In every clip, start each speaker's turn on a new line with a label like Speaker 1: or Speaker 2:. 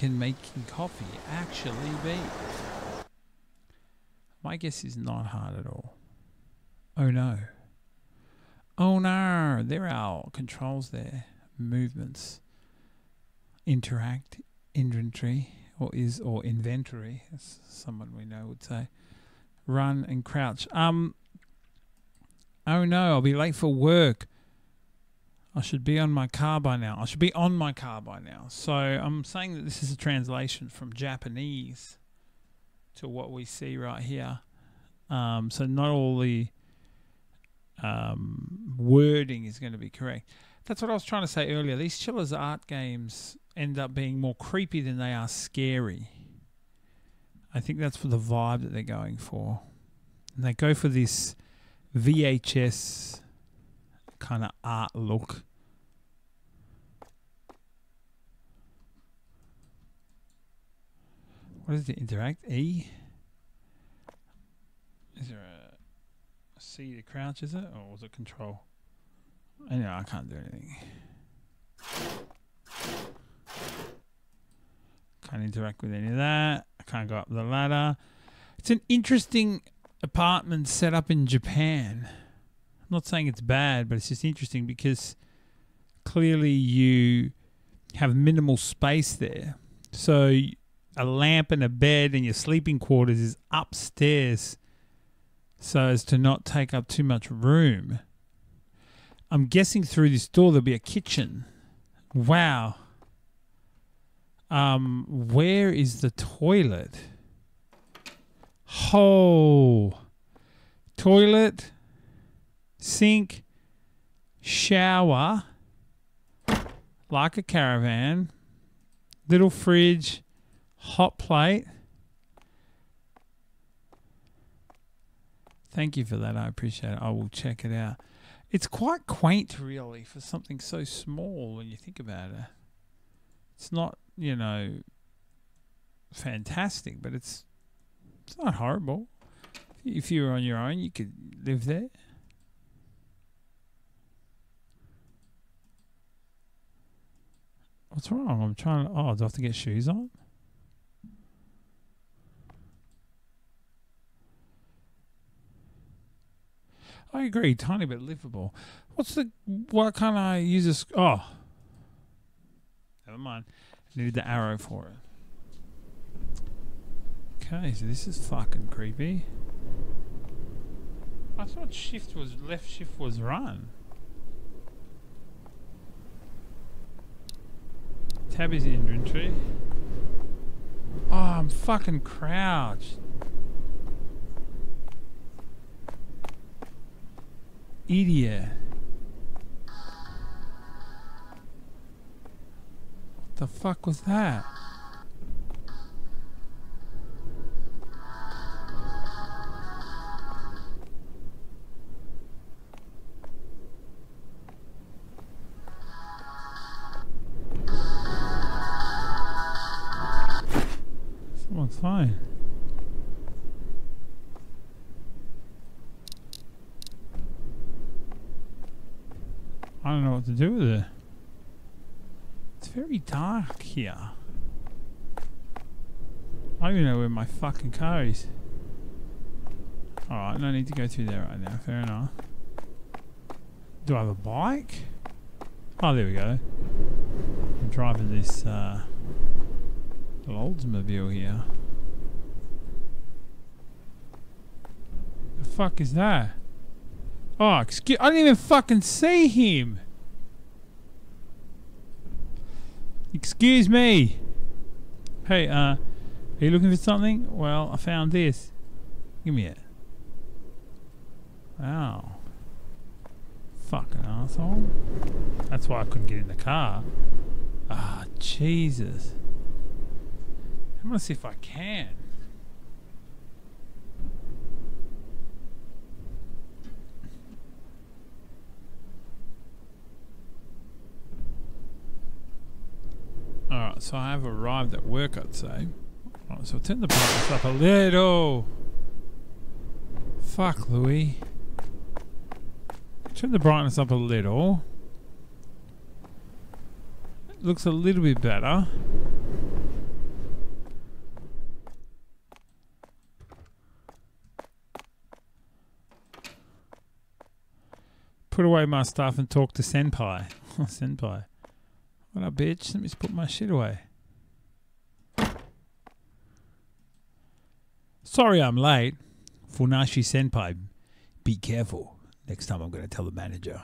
Speaker 1: can making coffee actually be? My guess is not hard at all. Oh no. Oh no, there are controls there, movements, interact, inventory, or is or inventory, as someone we know would say. Run and crouch. Um. Oh no, I'll be late for work. I should be on my car by now. I should be on my car by now. So I'm saying that this is a translation from Japanese to what we see right here. Um, so not all the um, wording is going to be correct. That's what I was trying to say earlier. These Chilla's Art games end up being more creepy than they are scary. I think that's for the vibe that they're going for. And they go for this VHS kind of art look. What is it? Interact? E? Is there a, a C to crouch, is it? Or was it control? Anyway, I can't do anything. Can't interact with any of that. I can't go up the ladder. It's an interesting apartment set up in Japan. Not saying it's bad, but it's just interesting because clearly you have minimal space there. So a lamp and a bed and your sleeping quarters is upstairs so as to not take up too much room. I'm guessing through this door there'll be a kitchen. Wow. Um, where is the toilet? Oh, toilet, sink, shower, like a caravan, little fridge, hot plate. Thank you for that. I appreciate it. I will check it out. It's quite quaint, really, for something so small when you think about it. It's not, you know, fantastic, but it's it's not horrible. If you were on your own, you could live there. What's wrong? I'm trying to. Oh, do I have to get shoes on? I agree, tiny bit livable. What's the. Why can't I use this? Oh. Never mind. Needed the arrow for it. Okay, so this is fucking creepy. I thought shift was left shift was run. Tab is inventory. Oh, I'm fucking crouched. Idiot. What the fuck was that? Someone's fine. I don't know what to do with it. It's very dark here. I don't know where my fucking car is. Alright, no need to go through there right now. Fair enough. Do I have a bike? Oh, there we go. I'm driving this uh, little Oldsmobile here. Fuck is that? Oh, excuse. I didn't even fucking see him. Excuse me. Hey, uh, are you looking for something? Well, I found this. Give me it. Wow. Fucking asshole. That's why I couldn't get in the car. Ah, Jesus. I'm gonna see if I can. So I have arrived at work, I'd say. Right, so turn the brightness up a little. Fuck, Louis. Turn the brightness up a little. It looks a little bit better. Put away my stuff and talk to Senpai. Senpai. What up, bitch? Let me just put my shit away. Sorry I'm late. Funashi Senpai. Be careful. Next time I'm going to tell the manager.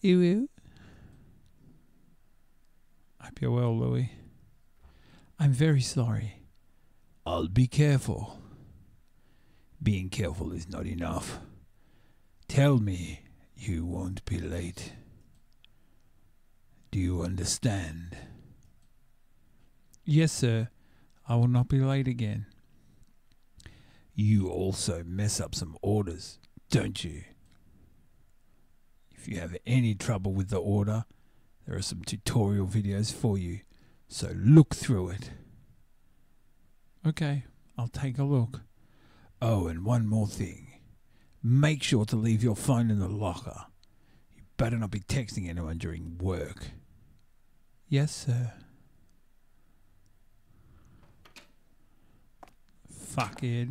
Speaker 1: Ew, ew. Hope you're well, Louis. I'm very sorry. I'll be careful. Being careful is not enough. Tell me you won't be late. Do you understand? Yes, sir. I will not be late again. You also mess up some orders, don't you? If you have any trouble with the order, there are some tutorial videos for you, so look through it. Okay, I'll take a look. Oh, and one more thing. Make sure to leave your phone in the locker. You better not be texting anyone during work. Yes, sir. Fuck it.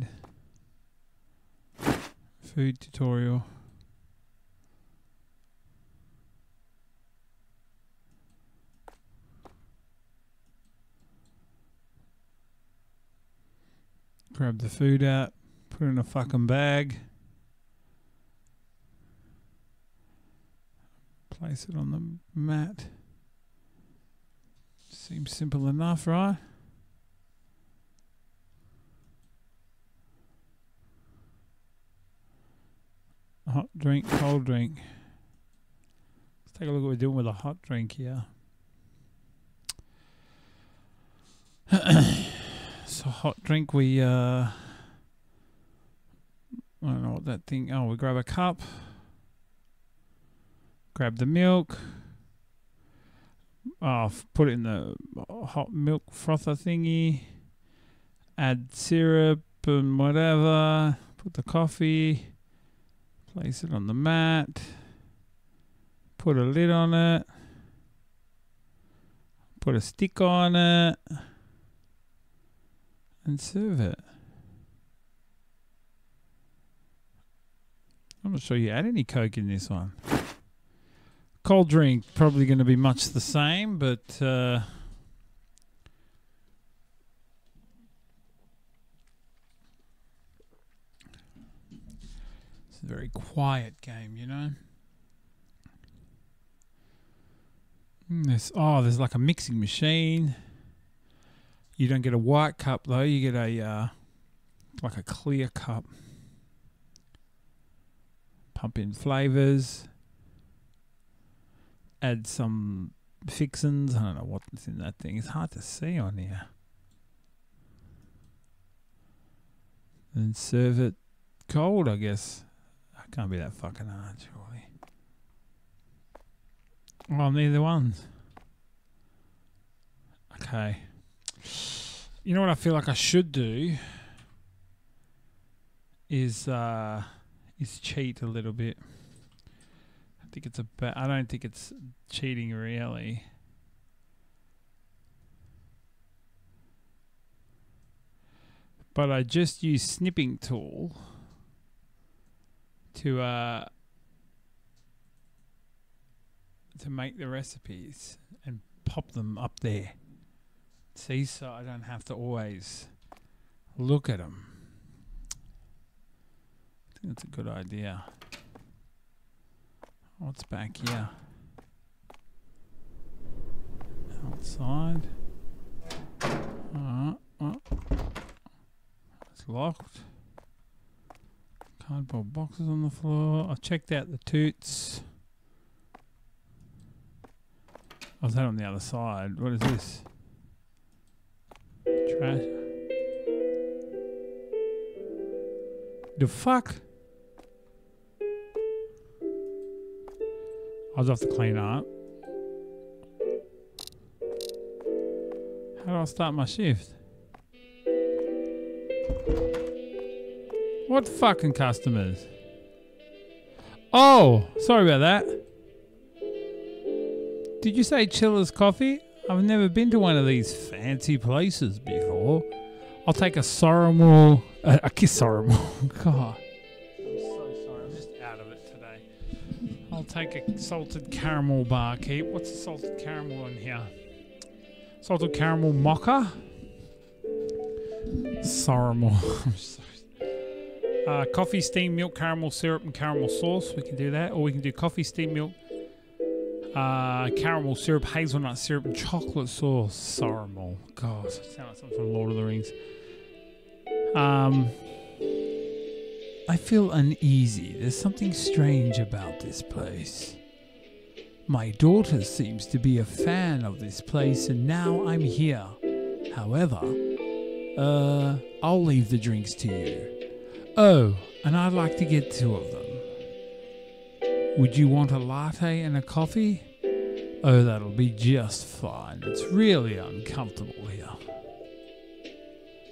Speaker 1: Food tutorial. Grab the food out, put it in a fucking bag. Place it on the mat. Seems simple enough, right? Hot drink, cold drink. Let's take a look at what we're doing with a hot drink here. so hot drink we uh I don't know what that thing oh we grab a cup grab the milk uh, f- put it in the hot milk frother thingy. Add syrup and whatever. Put the coffee. Place it on the mat. Put a lid on it. Put a stick on it. And serve it. I'm not sure you add any Coke in this one. Cold drink, probably going to be much the same, but uh, it's a very quiet game, you know. Mm, There's oh, there's like a mixing machine. You don't get a white cup though. You get a uh, like a clear cup. Pump in flavors. Add some fixins. I don't know what's in that thing. It's hard to see on here. And serve it cold, I guess. I can't be that fucking hard, surely. Well, neither ones. Okay. You know what I feel like I should do is uh is cheat a little bit. I think it's a I don't think it's cheating really. But I just use snipping tool to uh to make the recipes and pop them up there. See, so I don't have to always look at them. I think that's a good idea. What's back here? Outside. Uh, uh. It's locked. Cardboard boxes on the floor. I checked out the toots. I was that on the other side? What is this? Trash. The fuck? I'll just have to clean up. How do I start my shift? What fucking customers? Oh, sorry about that. Did you say Chiller's Coffee? I've never been to one of these fancy places before. I'll take a. Uh, a kiss Soromul. God. Take a salted caramel bar keep. What's the salted caramel in here? Salted caramel mocha. Sorrel. uh, coffee, steamed milk, caramel syrup, and caramel sauce. We can do that, or we can do coffee, steamed milk, uh, caramel syrup, hazelnut syrup, and chocolate sauce. Sorrel. God, sounds like something from Lord of the Rings. Um, I feel uneasy. There's something strange about this place. My daughter seems to be a fan of this place, and now I'm here. However, uh, I'll leave the drinks to you. Oh, and I'd like to get two of them. Would you want a latte and a coffee? Oh, that'll be just fine. It's really uncomfortable here.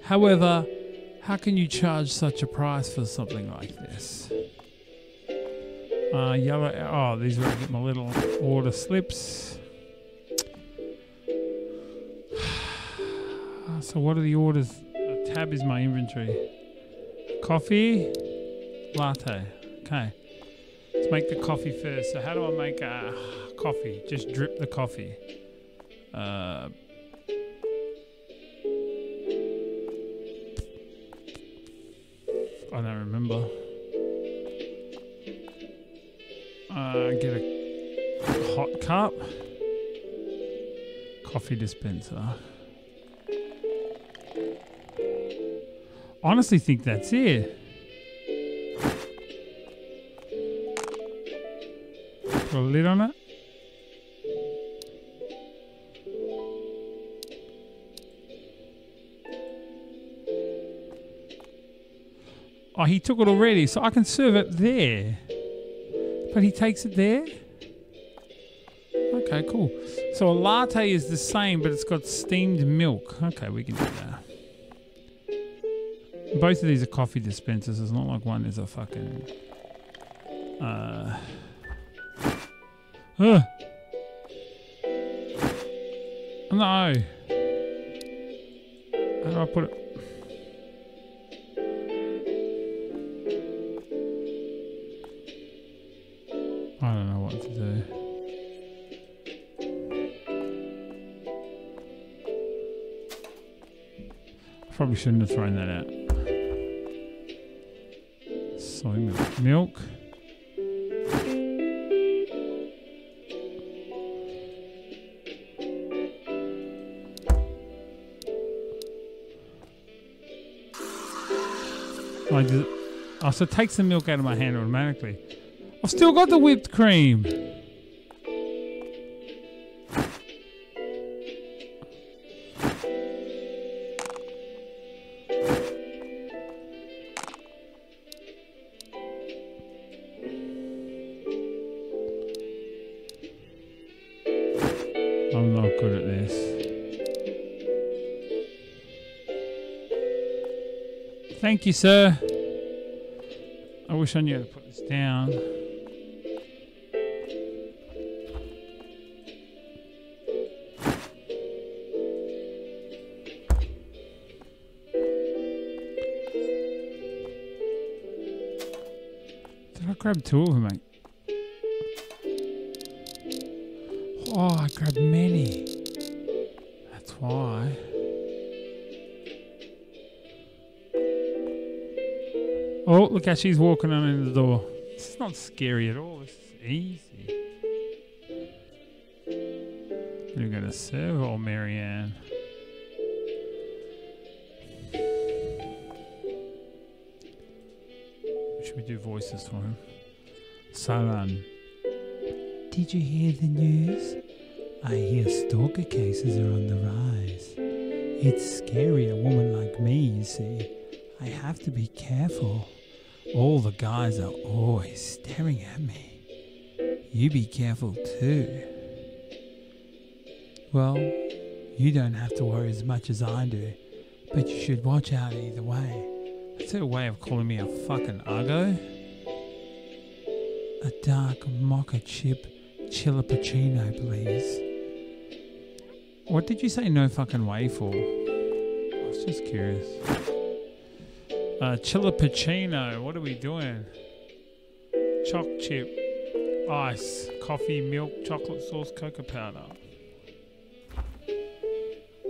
Speaker 1: However, how can you charge such a price for something like this? Uh, yellow. Oh, these are my little order slips. so, what are the orders? A tab is my inventory. Coffee, latte. Okay. Let's make the coffee first. So, how do I make a coffee? Just drip the coffee. Uh, I don't remember. Uh, get a hot cup. Coffee dispenser. Honestly, think that's it. Put a lid on it. Oh, he took it already, so I can serve it there. But he takes it there? Okay, cool. So a latte is the same, but it's got steamed milk. Okay, we can do that. Both of these are coffee dispensers. It's not like one is a fucking... Uh... Ugh. No. How do I put it? Shouldn't have thrown that out. Soy milk. Milk. I just, oh, so it takes the milk out of my hand automatically. I've still got the whipped cream. Thank you, sir. I wish I knew how to put this down. Did I grab two of them, mate? Oh, I grabbed many. That's why. Oh, look how she's walking on in the door. This is not scary at all. This is easy. You're gonna serve old Marianne. Should we do voices for him? Um, did you hear the news? I hear stalker cases are on the rise. It's scary, a woman like me, you see. I have to be careful. All the guys are always staring at me. You be careful too. Well, you don't have to worry as much as I do, but you should watch out either way. That's her way of calling me a fucking uggo. A dark mocha chip chillipuccino, please. What did you say no fucking way for? I was just curious. Uh, chillipuccino, what are we doing? Choc chip. Ice, coffee, milk, chocolate sauce, cocoa powder.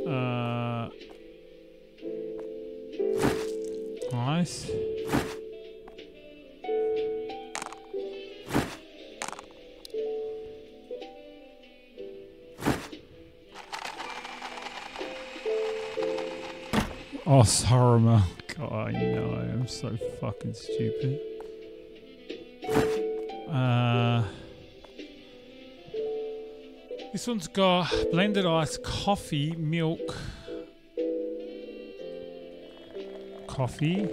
Speaker 1: Uh, ice. Oh, sorry. God, you know I am so fucking stupid. Uh, this one's got blended ice, coffee, milk, coffee.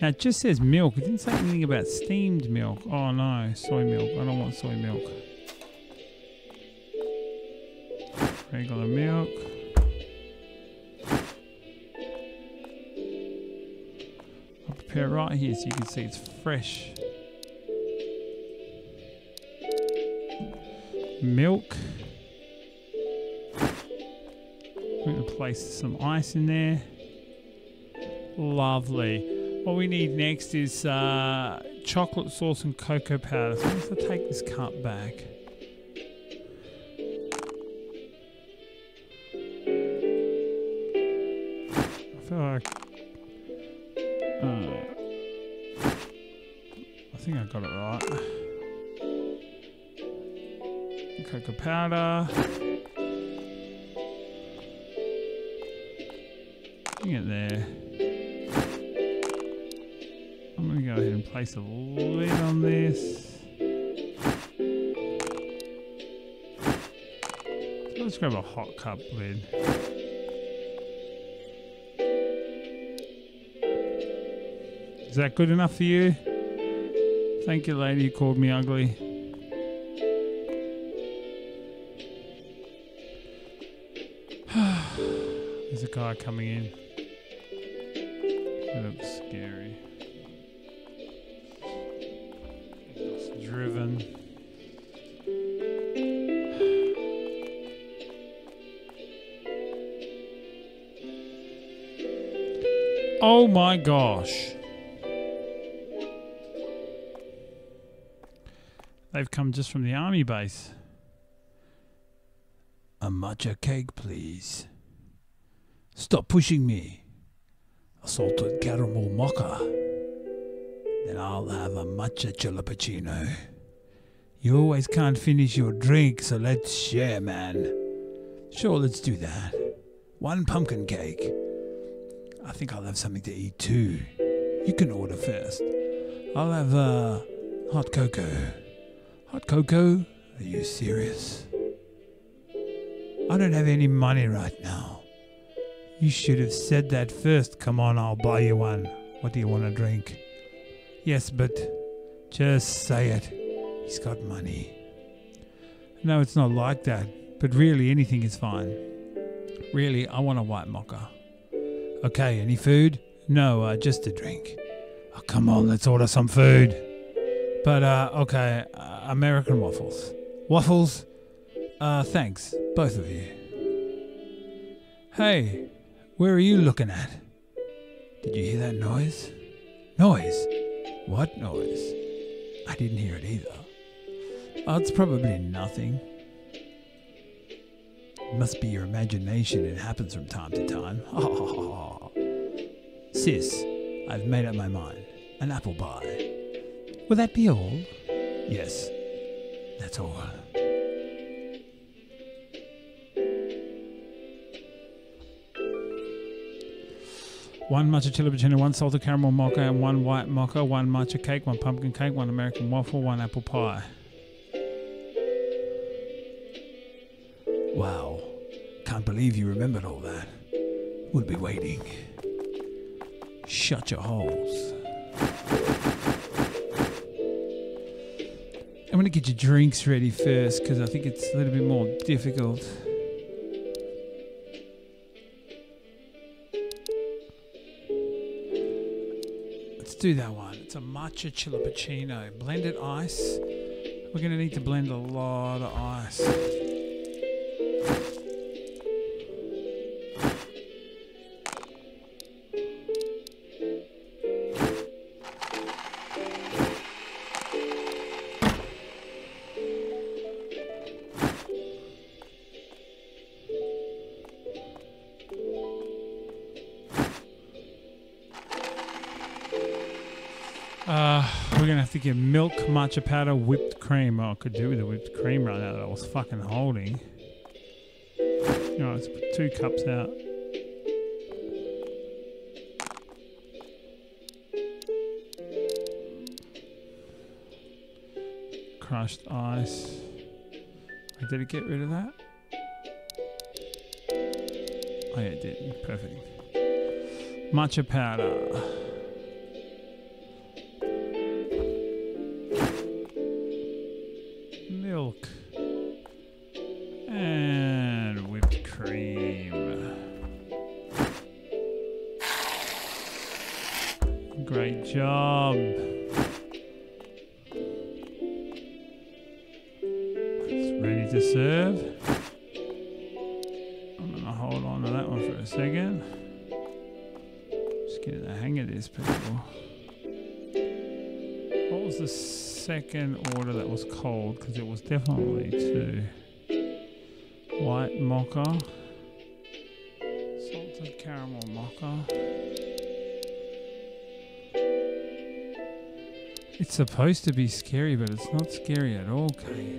Speaker 1: Now it just says milk. It didn't say anything about steamed milk. Oh no, soy milk. I don't want soy milk. Regular right here so you can see it's fresh. Milk. We're going to place some ice in there. Lovely. What we need next is uh, chocolate sauce and cocoa powder. So I'm going to take this cup back. I feel like. Bring it there. I'm going to go ahead and place a lid on this. So let's grab a hot cup lid. Is that good enough for you? Thank you, lady who called me ugly. A guy coming in. Looks scary. Looks driven. Oh my gosh. They've come just from the army base. A matcha cake, please. Stop pushing me. A salted caramel mocha. Then I'll have a matcha jalapeno. You always can't finish your drink, so let's share, man. Sure, let's do that. One pumpkin cake. I think I'll have something to eat too. You can order first. I'll have uh, hot cocoa. Hot cocoa? Are you serious? I don't have any money right now. You should have said that first. Come on, I'll buy you one. What do you want to drink? Yes, but just say it. He's got money. No, it's not like that. But really, anything is fine. Really, I want a white mocha. Okay, any food? No, uh, just a drink. Oh, come on, let's order some food. But, uh, okay, uh, American waffles. Waffles? Uh, thanks, both of you. Hey, where are you looking at? Did you hear that noise? Noise? What noise? I didn't hear it either. Oh, it's probably nothing. It must be your imagination. It happens from time to time. Sis, I've made up my mind. An apple pie. Will that be all? Yes, that's all. One matcha chili one salted caramel mocha, and one white mocha, one matcha cake, one pumpkin cake, one American waffle, one apple pie. Wow. Can't believe you remembered all that. We'll be waiting. Shut your holes. I'm going to get your drinks ready first because I think it's a little bit more difficult. Do that one. It's a matcha chilippuccino. Blended ice. We're going to need to blend a lot of ice. Milk, matcha powder, whipped cream. Oh, I could do with the whipped cream right now that I was fucking holding. Alright, let's put two cups out. Crushed ice. Did it get rid of that? Oh yeah, it did. Perfect. Matcha powder. Definitely two. White mocha. Salted caramel mocha. It's supposed to be scary, but it's not scary at all, Kate.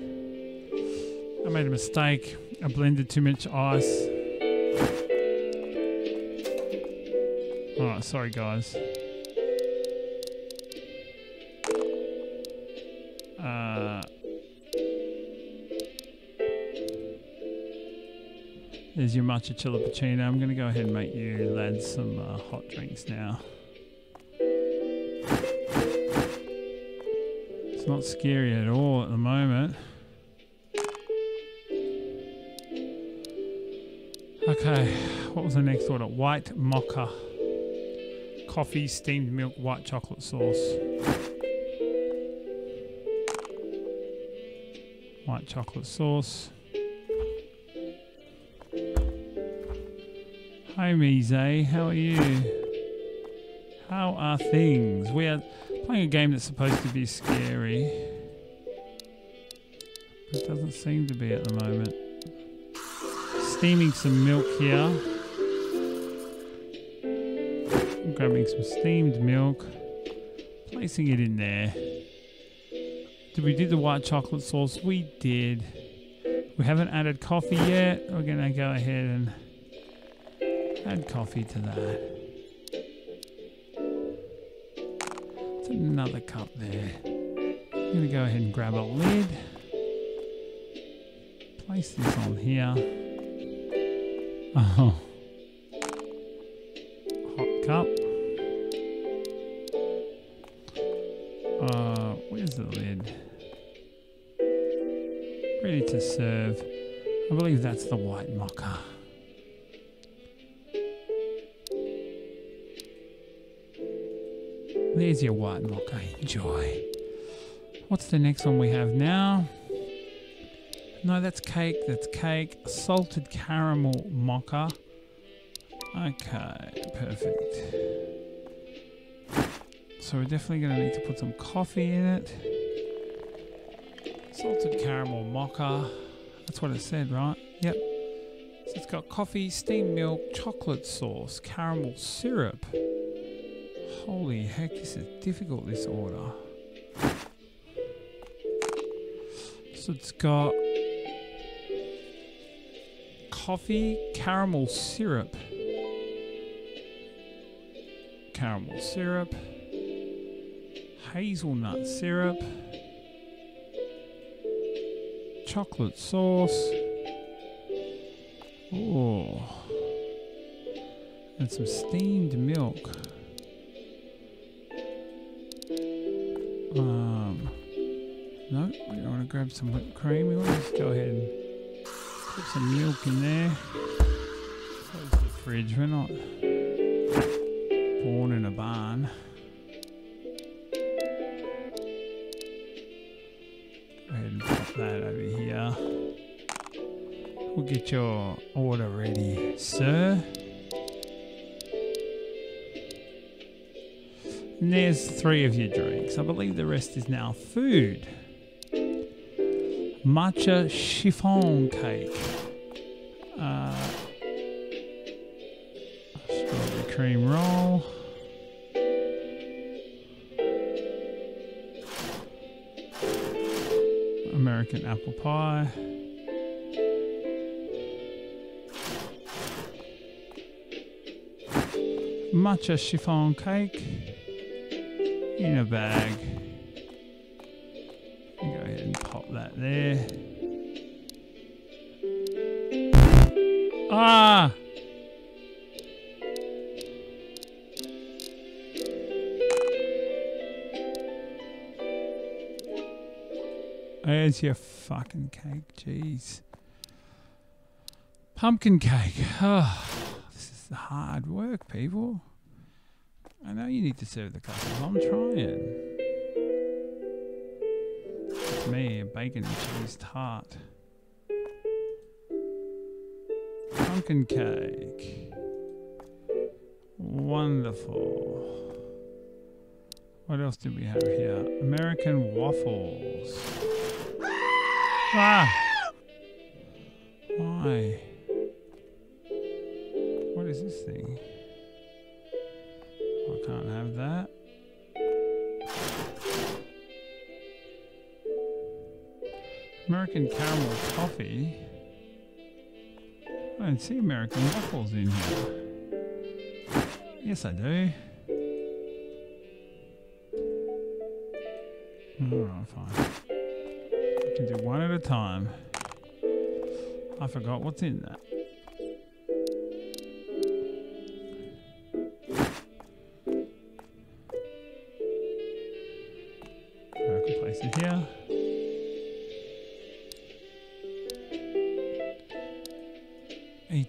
Speaker 1: I made a mistake. I blended too much ice. Alright, sorry guys. There's your matcha chillipuccino. I'm going to go ahead and make you lads some uh, hot drinks now. It's not scary at all at the moment. Okay, what was the next order? White mocha. Coffee, steamed milk, white chocolate sauce. White chocolate sauce. Hi Mise, how are you? How are things? We are playing a game that's supposed to be scary. It doesn't seem to be at the moment. Steaming some milk here. I'm grabbing some steamed milk. Placing it in there. Did we do the white chocolate sauce? We did. We haven't added coffee yet. We're going to go ahead and add coffee to that. It's another cup there. I'm going to go ahead and grab a lid. Place this on here. Oh. Your white mocha. Enjoy. What's the next one we have now? No, that's cake. That's cake. Salted caramel mocha. Okay, perfect. So we're definitely going to need to put some coffee in it. Salted caramel mocha. That's what it said, right? Yep. So it's got coffee, steamed milk, chocolate sauce, caramel syrup. Holy heck, this is difficult, this order. So it's got coffee, caramel syrup, caramel syrup, hazelnut syrup, chocolate sauce. Oh, and some steamed milk. Some whipped cream. We want to just go ahead and put some milk in there. Close the fridge. We're not born in a barn. Go ahead and pop that over here. We'll get your order ready, sir. And there's three of your drinks. I believe the rest is now food matcha chiffon cake. Uh, strawberry cream roll. American apple pie. Matcha chiffon cake in a bag. There. Ah! There's your fucking cake, jeez. Pumpkin cake. Oh, this is hard work, people. I know you need to serve the customers. I'm trying. Me, a bacon and cheese tart. Pumpkin cake. Wonderful. What else did we have here? American waffles. Ah! Why? What is this thing? American caramel coffee. I don't see American waffles in here. Yes, I do. Alright, fine. I can do one at a time. I forgot what's in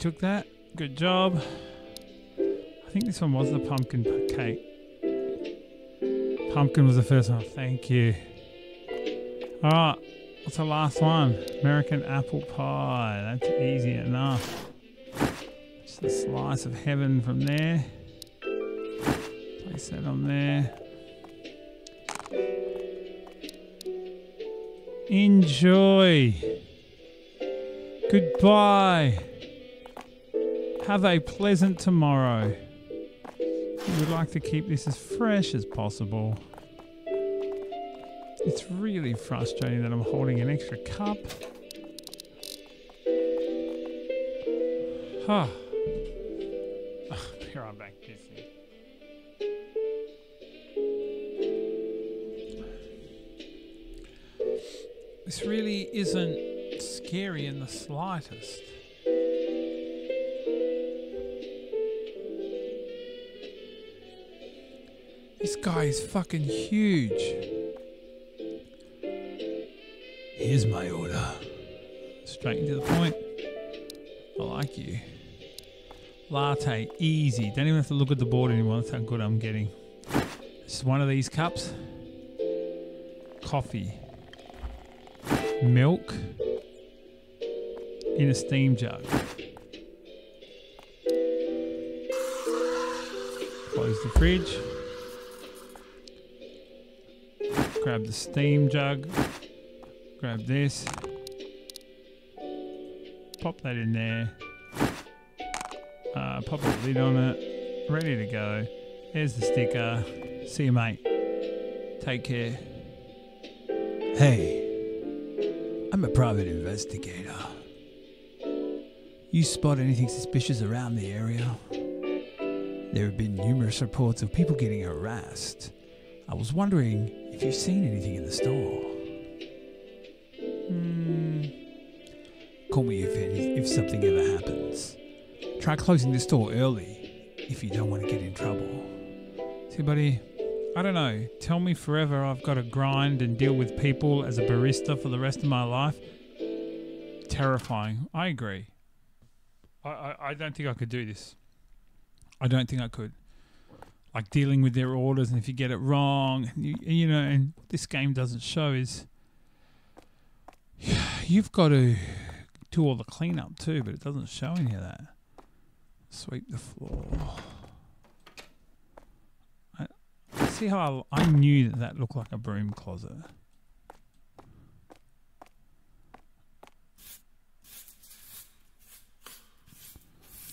Speaker 1: took that. Good job. I think this one was the pumpkin cake. Pumpkin was the first one. Thank you. All right. What's the last one? American apple pie. That's easy enough. Just a slice of heaven from there. Place that on there. Enjoy. Goodbye. Have a pleasant tomorrow. We would like to keep this as fresh as possible. It's really frustrating that I'm holding an extra cup. Huh. Be right back, kissing. This really isn't scary in the slightest. This guy is fucking huge. Here's my order. Straight into the point. I like you. Latte, easy. Don't even have to look at the board anymore. That's how good I'm getting. Just one of these cups. Coffee. Milk. In a steam jug. Close the fridge. Grab the steam jug. Grab this. Pop that in there. Uh, pop the lid on it. Ready to go. There's the sticker. See you, mate. Take care. Hey, I'm a private investigator. You spot anything suspicious around the area? There have been numerous reports of people getting harassed. I was wondering if you've seen anything in the store. Hmm. Call me if any, if something ever happens. Try closing the store early if you don't want to get in trouble. See, buddy, I don't know. Tell me forever I've got to grind and deal with people as a barista for the rest of my life. Terrifying. I agree. I, I, I don't think I could do this. I don't think I could. Like dealing with their orders, and if you get it wrong, you, you know, and this game doesn't show is you've got to do all the cleanup too, but it doesn't show any of that. Sweep the floor. I, see how I, I knew that that looked like a broom closet.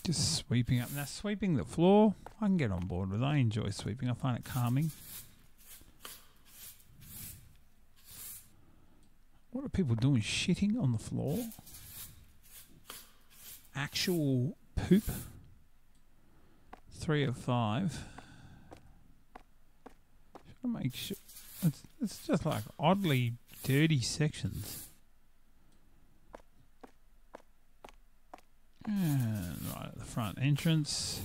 Speaker 1: Just sweeping up. Now, sweeping the floor, I can get on board with. I enjoy sweeping. I find it calming. What are people doing? Shitting on the floor? Actual poop? Three of five. Should I make sure? It's, it's just like oddly dirty sections. And right at the front entrance.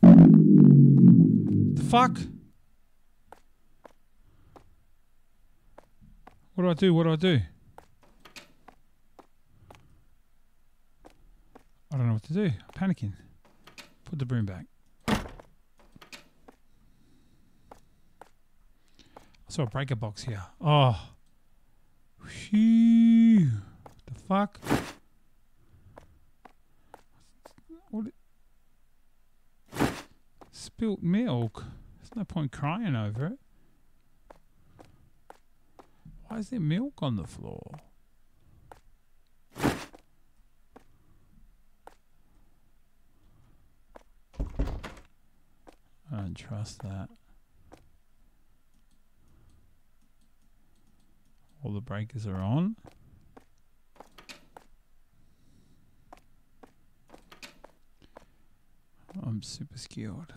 Speaker 1: The fuck? What do I do? What do I do? I don't know what to do. I'm panicking. Put the broom back. I saw a breaker box here. Oh. Phew. The fuck? What? Spilt milk. There's no point crying over it. Why is there milk on the floor? I don't trust that. All the breakers are on. I'm super scared.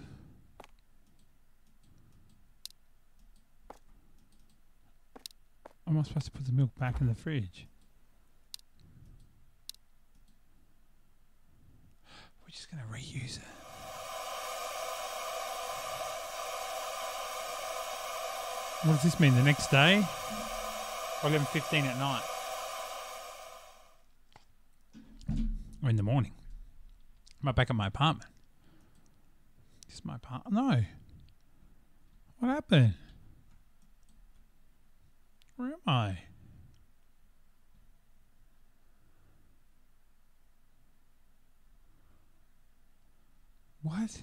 Speaker 1: Am I supposed to put the milk back in the fridge? We're just going to reuse it. What does this mean? The next day? 11.15 at night. Or in the morning. Am I back at my apartment? This is my apartment. No. What happened? Where am I? What?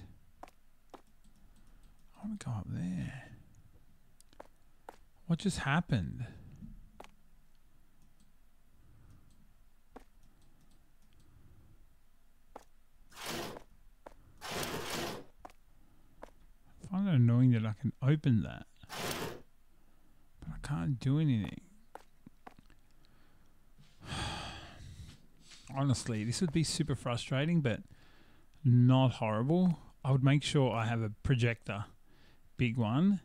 Speaker 1: I want to go up there. What just happened? I find it annoying that I can open that. Can't do anything. Honestly, this would be super frustrating, but not horrible. I would make sure I have a projector, big one.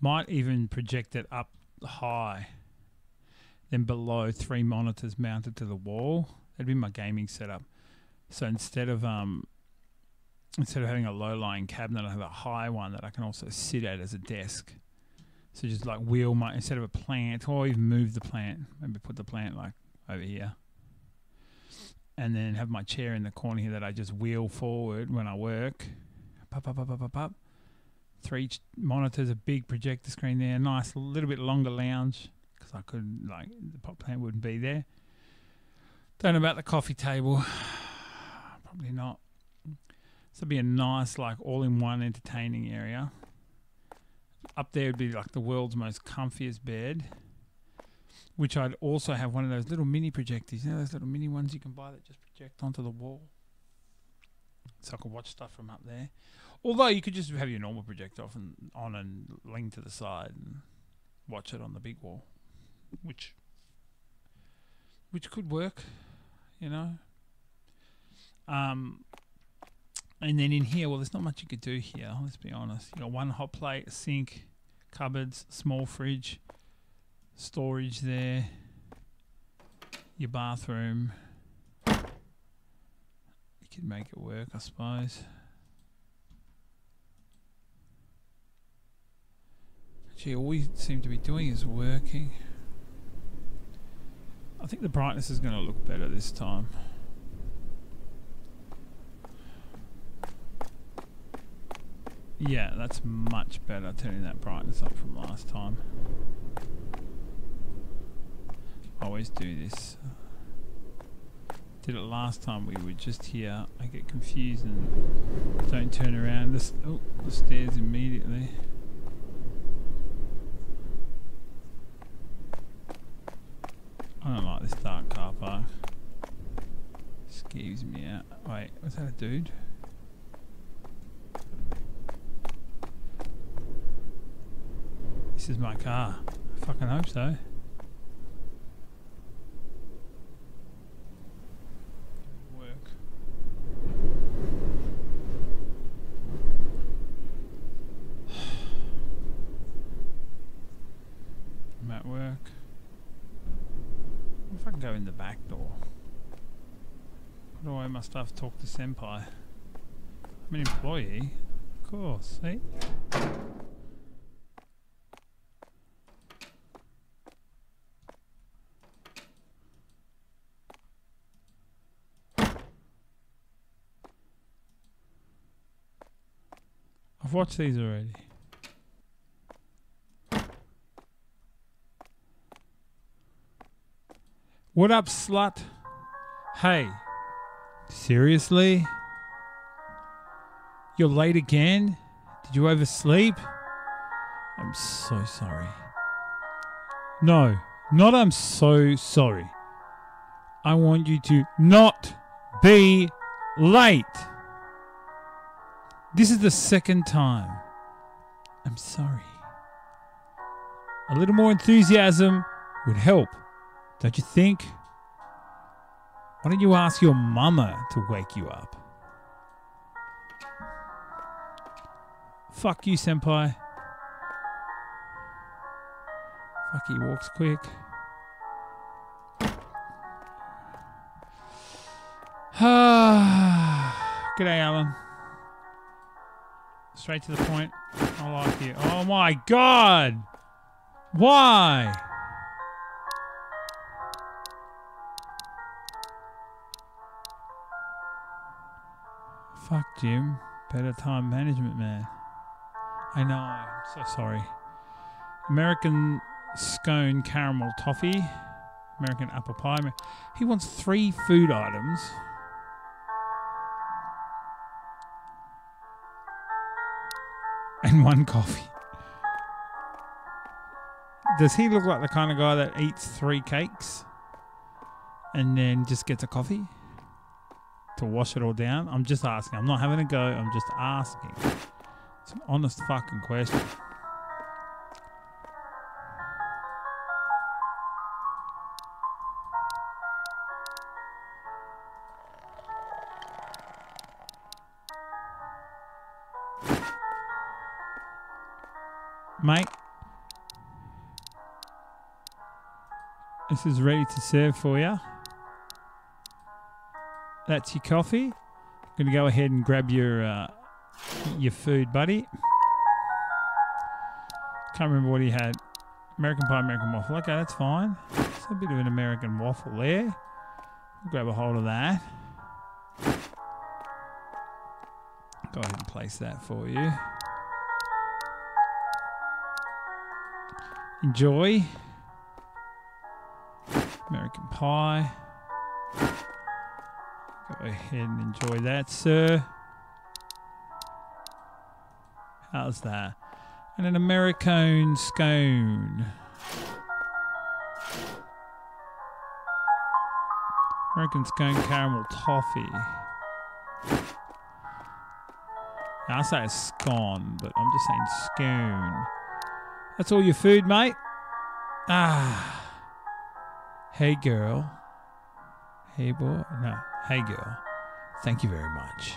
Speaker 1: Might even project it up high. Then below, three monitors mounted to the wall. That'd be my gaming setup. So instead of um, instead of having a low lying cabinet, I have a high one that I can also sit at as a desk. So just like wheel my instead of a plant, oh, or even move the plant. Maybe put the plant like over here, and then have my chair in the corner here that I just wheel forward when I work. Up, up, up, up, up, up. Three ch- monitors, a big projector screen there, nice, little bit longer lounge because I could like the pot plant wouldn't be there. Don't know about the coffee table. Probably not. So it'd be a nice, like all-in-one entertaining area. Up there would be like the world's most comfiest bed, which I'd also have one of those little mini projectors. You know those little mini ones you can buy that just project onto the wall. So I could watch stuff from up there. Although you could just have your normal projector off and on and lean to the side and watch it on the big wall, which which could work, you know. Um, and then in here, well, there's not much you could do here. Let's be honest. You got one hot plate, sink, cupboards, small fridge, storage there, your bathroom. You could make it work, I suppose. Gee, all we seem to be doing is working. I think the brightness is going to look better this time. Yeah, that's much better turning that brightness up from last time. Always do this. Did it last time, we were just here. I get confused and don't turn around. This, oh, the stairs immediately. I don't like this dark car park. Skeeves me out. Wait, was that a dude? This is my car. I Fucking hope so. Work. I'm at work. What if I can go in the back door? What do I must have talk to Senpai? I'm an employee. Of course, see? Watched these already. What up, slut? Hey, seriously? You're late again? Did you oversleep? I'm so sorry. No, not I'm so sorry. I want you to not be late. This is the second time. I'm sorry. A little more enthusiasm would help, don't you think? Why don't you ask your mama to wake you up? Fuck you, senpai. Fuck, he walks quick. G'day, Alan. Straight to the point. I like you. Oh my god! Why? Fuck Jim. Better time management, man. I know. I'm so sorry. American scone caramel toffee. American apple pie. He wants three food items. And one coffee. Does he look like the kind of guy that eats three cakes and then just gets a coffee to wash it all down? I'm just asking. I'm not having a go. I'm just asking. It's an honest fucking question. Mate, this is ready to serve for you. That's your coffee. I'm going to go ahead and grab your uh, your food, buddy. Can't remember what he had. American pie, American waffle. Okay, that's fine. It's a bit of an American waffle there. grab a hold of that. Go ahead and place that for you. Enjoy. American pie. Go ahead and enjoy that, sir. How's that? And an Americone scone. American scone caramel toffee. Now, I say a scone, but I'm just saying scone. That's all your food, mate? Ah. Hey, girl. Hey, boy. No. Hey, girl. Thank you very much.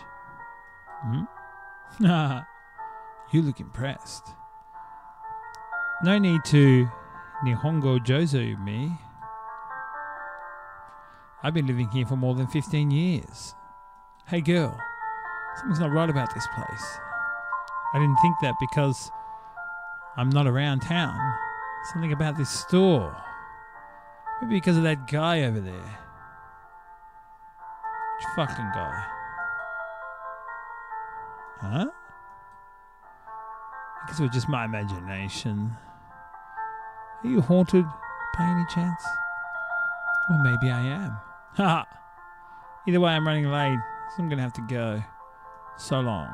Speaker 1: Hmm? you look impressed. No need to Nihongo Jozu me. I've been living here for more than 15 years. Hey, girl. Something's not right about this place. I didn't think that because I'm not around town. Something about this store. Maybe because of that guy over there. Which fucking guy? Huh? I guess it was just my imagination. Are you haunted by any chance? Well, maybe I am. Ha! Either way, I'm running late, so I'm gonna have to go. So long.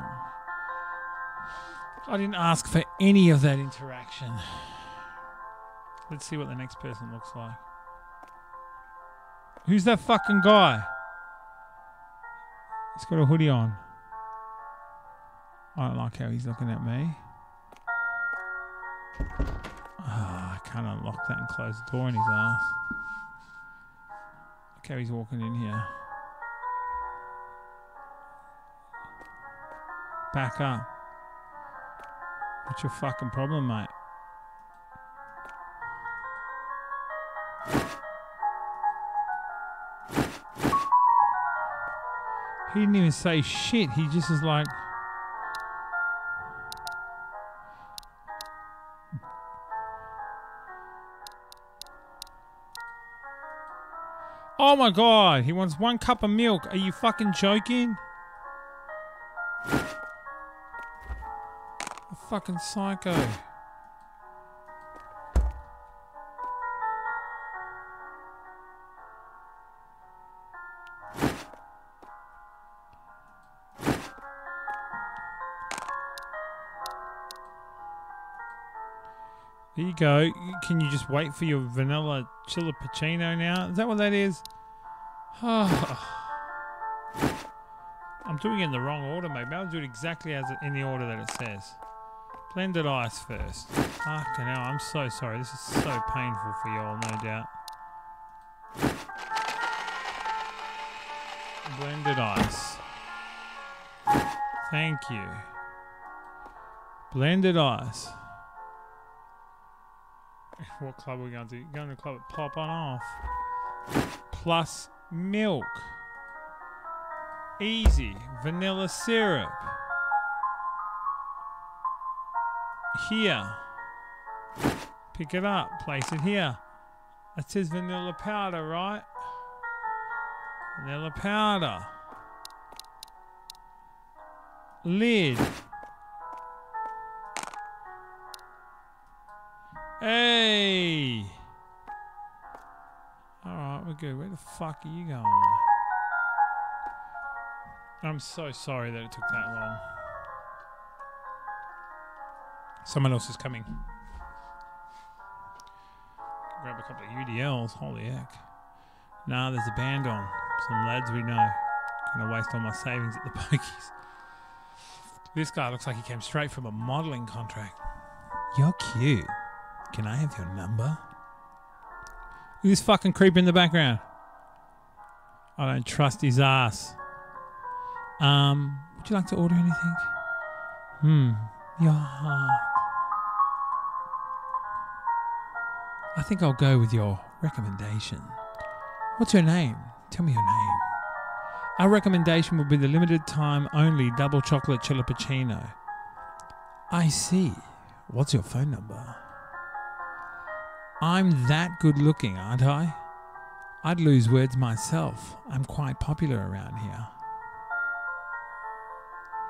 Speaker 1: I didn't ask for any of that interaction. Let's see what the next person looks like. Who's that fucking guy? He's got a hoodie on. I don't like how he's looking at me. Ah, I can't unlock that and close the door in his ass. Look how he's walking in here. Back up. What's your fucking problem, mate? He didn't even say shit. He just is like. Oh my god, he wants one cup of milk. Are you fucking joking? Fucking psycho. There you go. Can you just wait for your vanilla chillipuccino now? Is that what that is? I'm doing it in the wrong order, mate. I'll do it exactly as in the order that it says. Blended ice first. Fucking hell, I'm so sorry. This is so painful for you all, no doubt. Blended ice. Thank you. Blended ice. What club are we going to? Going to club at Pop on Off. Plus milk. Easy. Vanilla syrup. Here. Pick it up. Place it here. It says vanilla powder, right? Vanilla powder. Lid. Hey! Alright, we're good. Where the fuck are you going? I'm so sorry that it took that long. Someone else is coming. Grab a couple of UDLs. Holy heck. Nah, there's a band on. Some lads we know. Gonna waste all my savings at the pokies. This guy looks like he came straight from a modeling contract. You're cute. Can I have your number? Who's fucking creep in the background. I don't trust his ass. Um, would you like to order anything? Hmm, your I think I'll go with your recommendation. What's your name? Tell me your name. Our recommendation will be the limited time only double chocolate chillipuccino. I see. What's your phone number? I'm that good looking, aren't I? I'd lose words myself. I'm quite popular around here.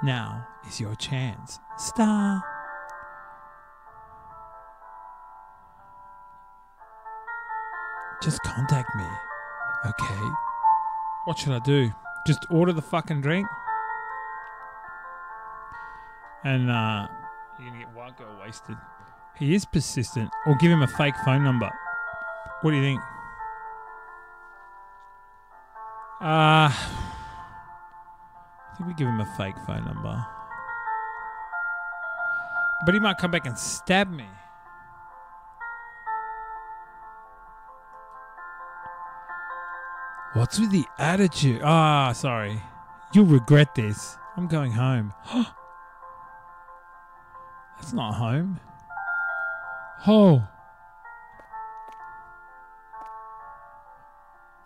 Speaker 1: Now is your chance. Star. Just contact me. Okay. What should I do? Just order the fucking drink? And uh you're gonna get white girl wasted. He is persistent. Or give him a fake phone number. What do you think? Uh, I think we give him a fake phone number. But he might come back and stab me. What's with the attitude? Ah, sorry. You'll regret this. I'm going home. That's not home. Oh.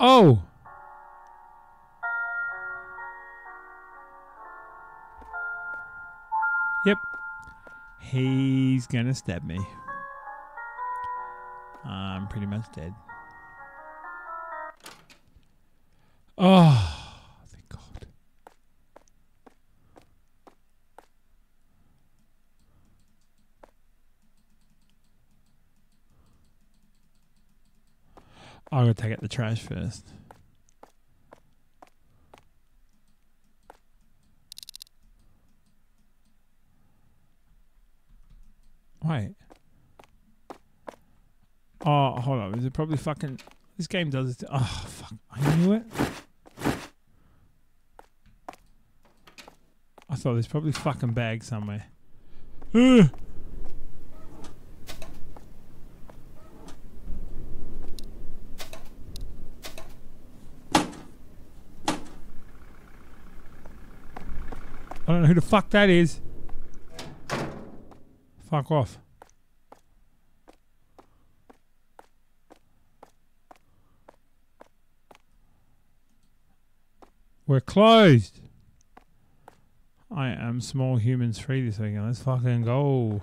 Speaker 1: Oh. Yep. He's gonna stab me. I'm pretty much dead. Oh, thank God. I'm gonna take out the trash first. Wait. Oh, hold on. Is it probably fucking? This game does it. Oh fuck! I knew it. thought there's probably fucking bag somewhere. I don't know who the fuck that is. Fuck off. We're closed. I am small humans free this weekend. Let's fucking go.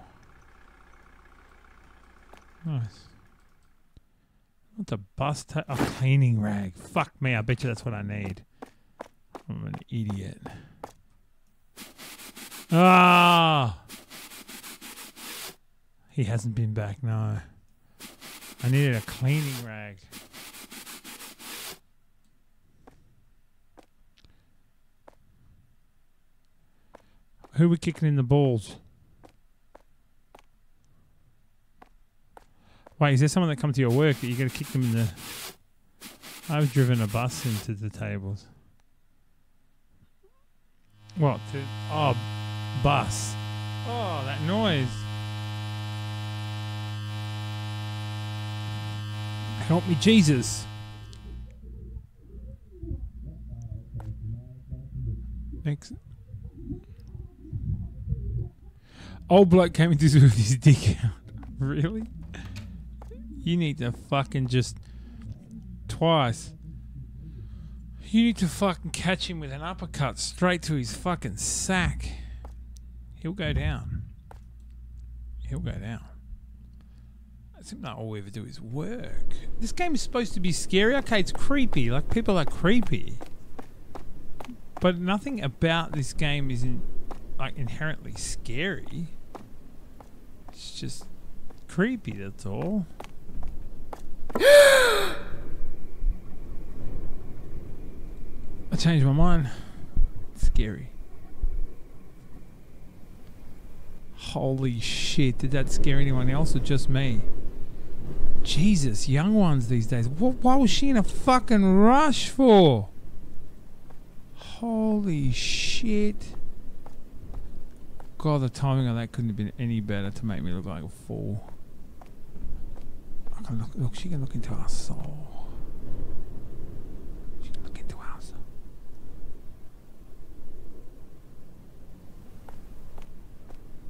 Speaker 1: Nice. What's a bus ta- a cleaning rag? Fuck me, I bet you that's what I need. I'm an idiot. Ah! He hasn't been back, no. I needed a cleaning rag. Who we kicking in the balls? Wait, is there someone that come to your work that you're going to kick them in the... I've driven a bus into the tables. What? To, oh, bus. Oh, that noise. Help me, Jesus. Next. Old bloke came into with his dick out. really? You need to fucking just twice. You need to fucking catch him with an uppercut straight to his fucking sack. He'll go down. He'll go down. Think not all we ever do is work. This game is supposed to be scary. Okay, it's creepy. Like people are creepy, but nothing about this game is like inherently scary. It's just creepy. That's all. I changed my mind. Scary. Holy shit, did that scare anyone else or just me? Jesus, young ones these days. What, why was she in a fucking rush for? Holy shit. God, the timing of that couldn't have been any better to make me look like a fool. I can look, look, she can look into our soul. She can look into our soul.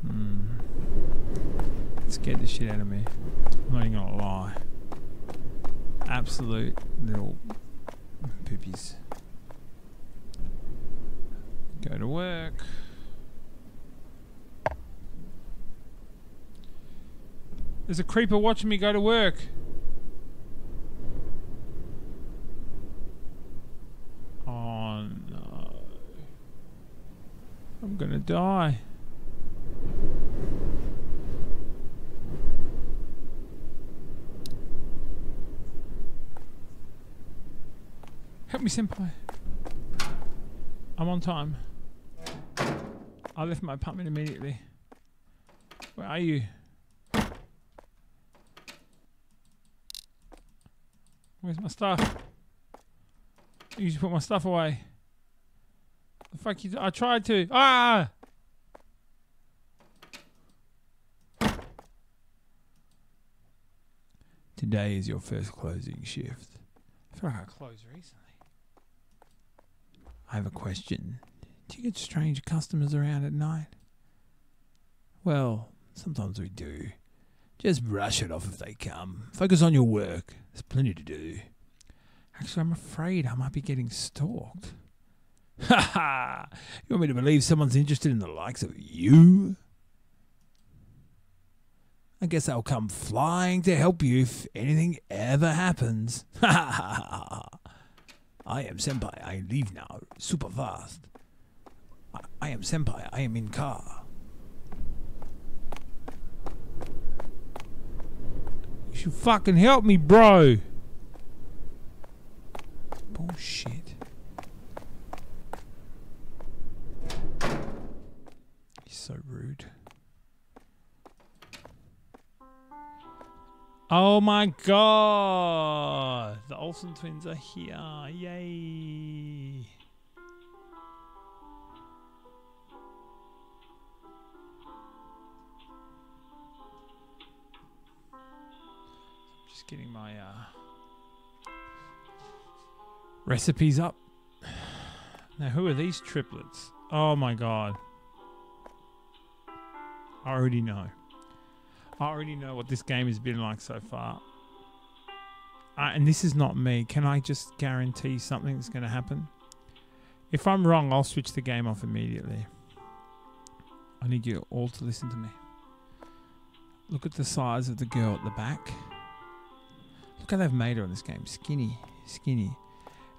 Speaker 1: Hmm. Scared the shit out of me. I'm not even gonna lie. Absolute little poopies. Go to work. There's a creeper watching me go to work. Oh no. I'm gonna die. Help me, Senpai. I'm on time. I left my apartment immediately. Where are you? Where's my stuff? You should put my stuff away. The fuck you? I tried to. Ah! Today is your first closing shift. I feel like I closed recently. I have a question. Do you get strange customers around at night? Well, sometimes we do. Just brush it off if they come. Focus on your work. There's plenty to do. Actually, I'm afraid I might be getting stalked. Ha ha! You want me to believe someone's interested in the likes of you? I guess I'll come flying to help you if anything ever happens. Ha ha ha! I am Senpai. I leave now. Super fast. I, I am Senpai. I am in car. You fucking help me, bro. Bullshit. He's so rude. Oh my god! The Olsen twins are here. Yay! Just getting my uh, recipes up. Now, who are these triplets? Oh my god. I already know. I already know what this game has been like so far. Uh, and this is not me. Can I just guarantee something's going to happen? If I'm wrong, I'll switch the game off immediately. I need you all to listen to me. Look at the size of the girl at the back. Look how they've made her in this game. Skinny, skinny.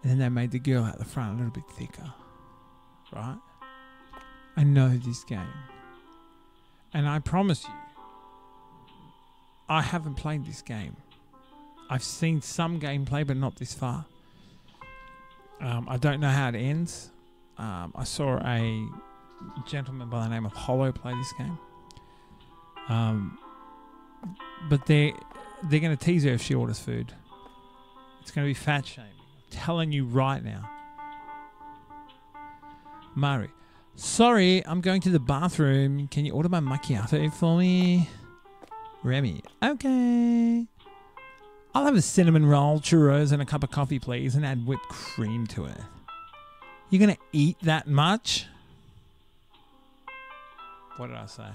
Speaker 1: And then they made the girl at the front a little bit thicker. Right? I know this game. And I promise you, I haven't played this game. I've seen some gameplay, but not this far. Um, I don't know how it ends. Um, I saw a gentleman by the name of Hollow play this game. Um, but they they're going to tease her if she orders food. It's going to be fat shaming. I'm telling you right now. Mari, sorry, I'm going to the bathroom. Can you order my macchiato for me? Remy, okay. I'll have a cinnamon roll, churros, and a cup of coffee, please, and add whipped cream to it. You're going to eat that much? What did I say?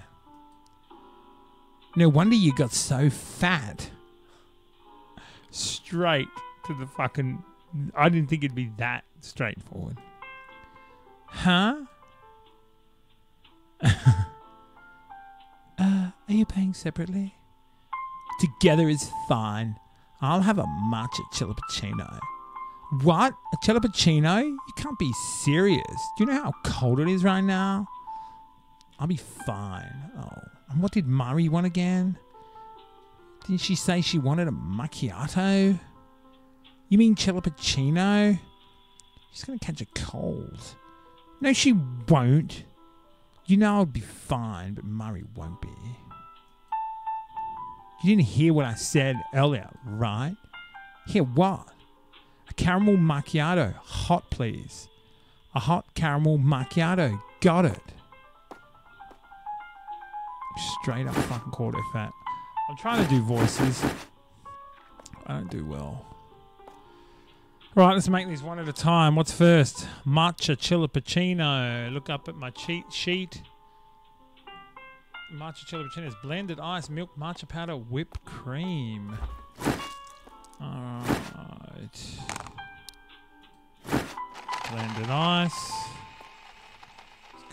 Speaker 1: No wonder you got so fat. Straight to the fucking. I didn't think it'd be that straightforward. Huh? uh, are you paying separately? Together is fine. I'll have a matcha chillipuccino. What? A chillipuccino? You can't be serious. Do you know how cold it is right now? I'll be fine. Oh, and what did Murray want again? Didn't she say she wanted a macchiato? You mean chillipuccino? She's gonna catch a cold. No, she won't. You know I'll be fine, but Murray won't be. You didn't hear what I said earlier, right? Hear what? A caramel macchiato. Hot, please. A hot caramel macchiato. Got it. Straight up fucking called her fat. I'm trying to do voices. I don't do well. Right, let's make these one at a time. What's first? Matcha chillipuccino. Look up at my cheat sheet. Matcha chillipuccino is blended ice, milk, matcha powder, whipped cream. Alright. Blended ice.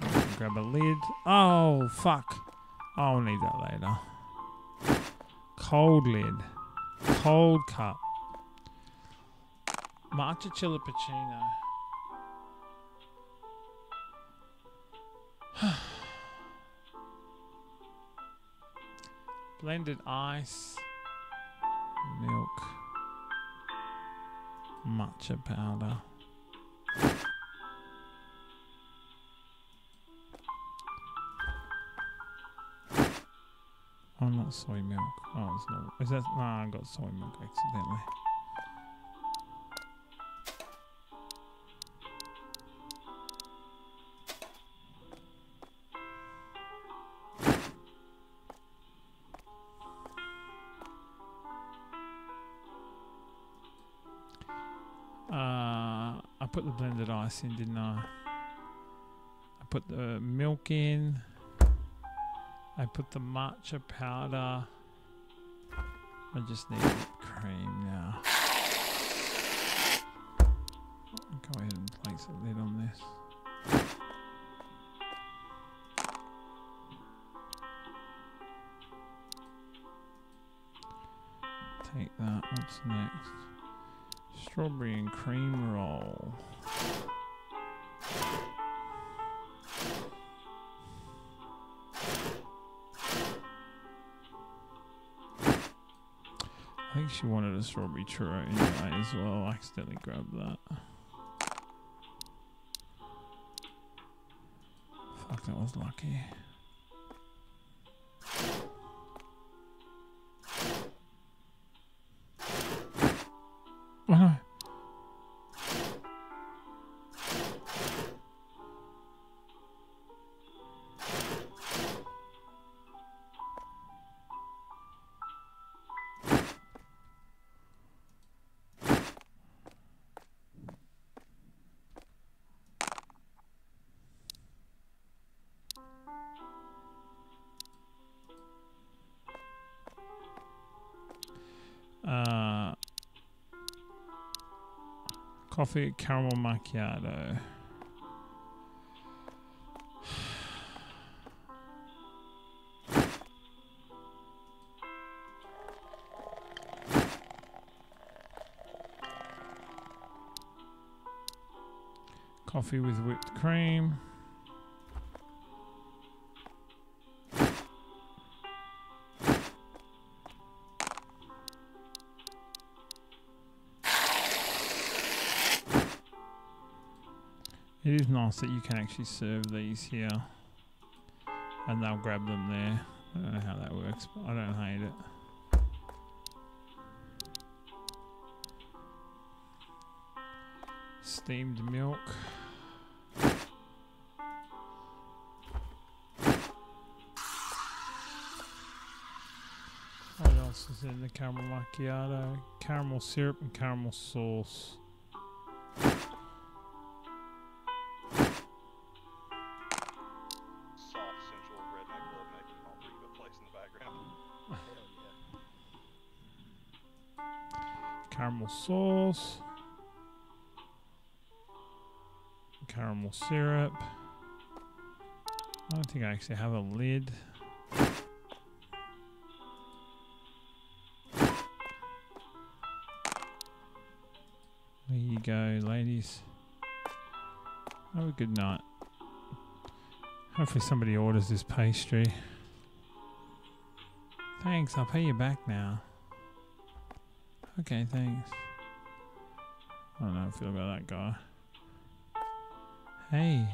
Speaker 1: Let's go and grab a lid. Oh, fuck. I'll need that later. Cold lid. Cold cup. Matcha chillipuccino. Blended ice, milk, matcha powder. Oh, not soy milk. Oh, it's not. Is that? No, I got soy milk accidentally. Uh, I put the blended ice in, didn't I? I put the milk in. I put the matcha powder. I just need cream now. Go ahead and place a lid on this. Take that. What's next? Strawberry and cream roll. Strawberry churro anyway as well. I accidentally grabbed that. Fuck, that was lucky. Coffee, caramel macchiato. Coffee with whipped cream. Nice that you can actually serve these here and they'll grab them there. I don't know how that works, but I don't hate it. Steamed milk. What else is in the caramel macchiato? Caramel syrup and caramel sauce. Don't think I actually have a lid. There you go, ladies. Have a good night. Hopefully somebody orders this pastry. Thanks, I'll pay you back now. Okay, thanks. I don't know how I feel about that guy. Hey.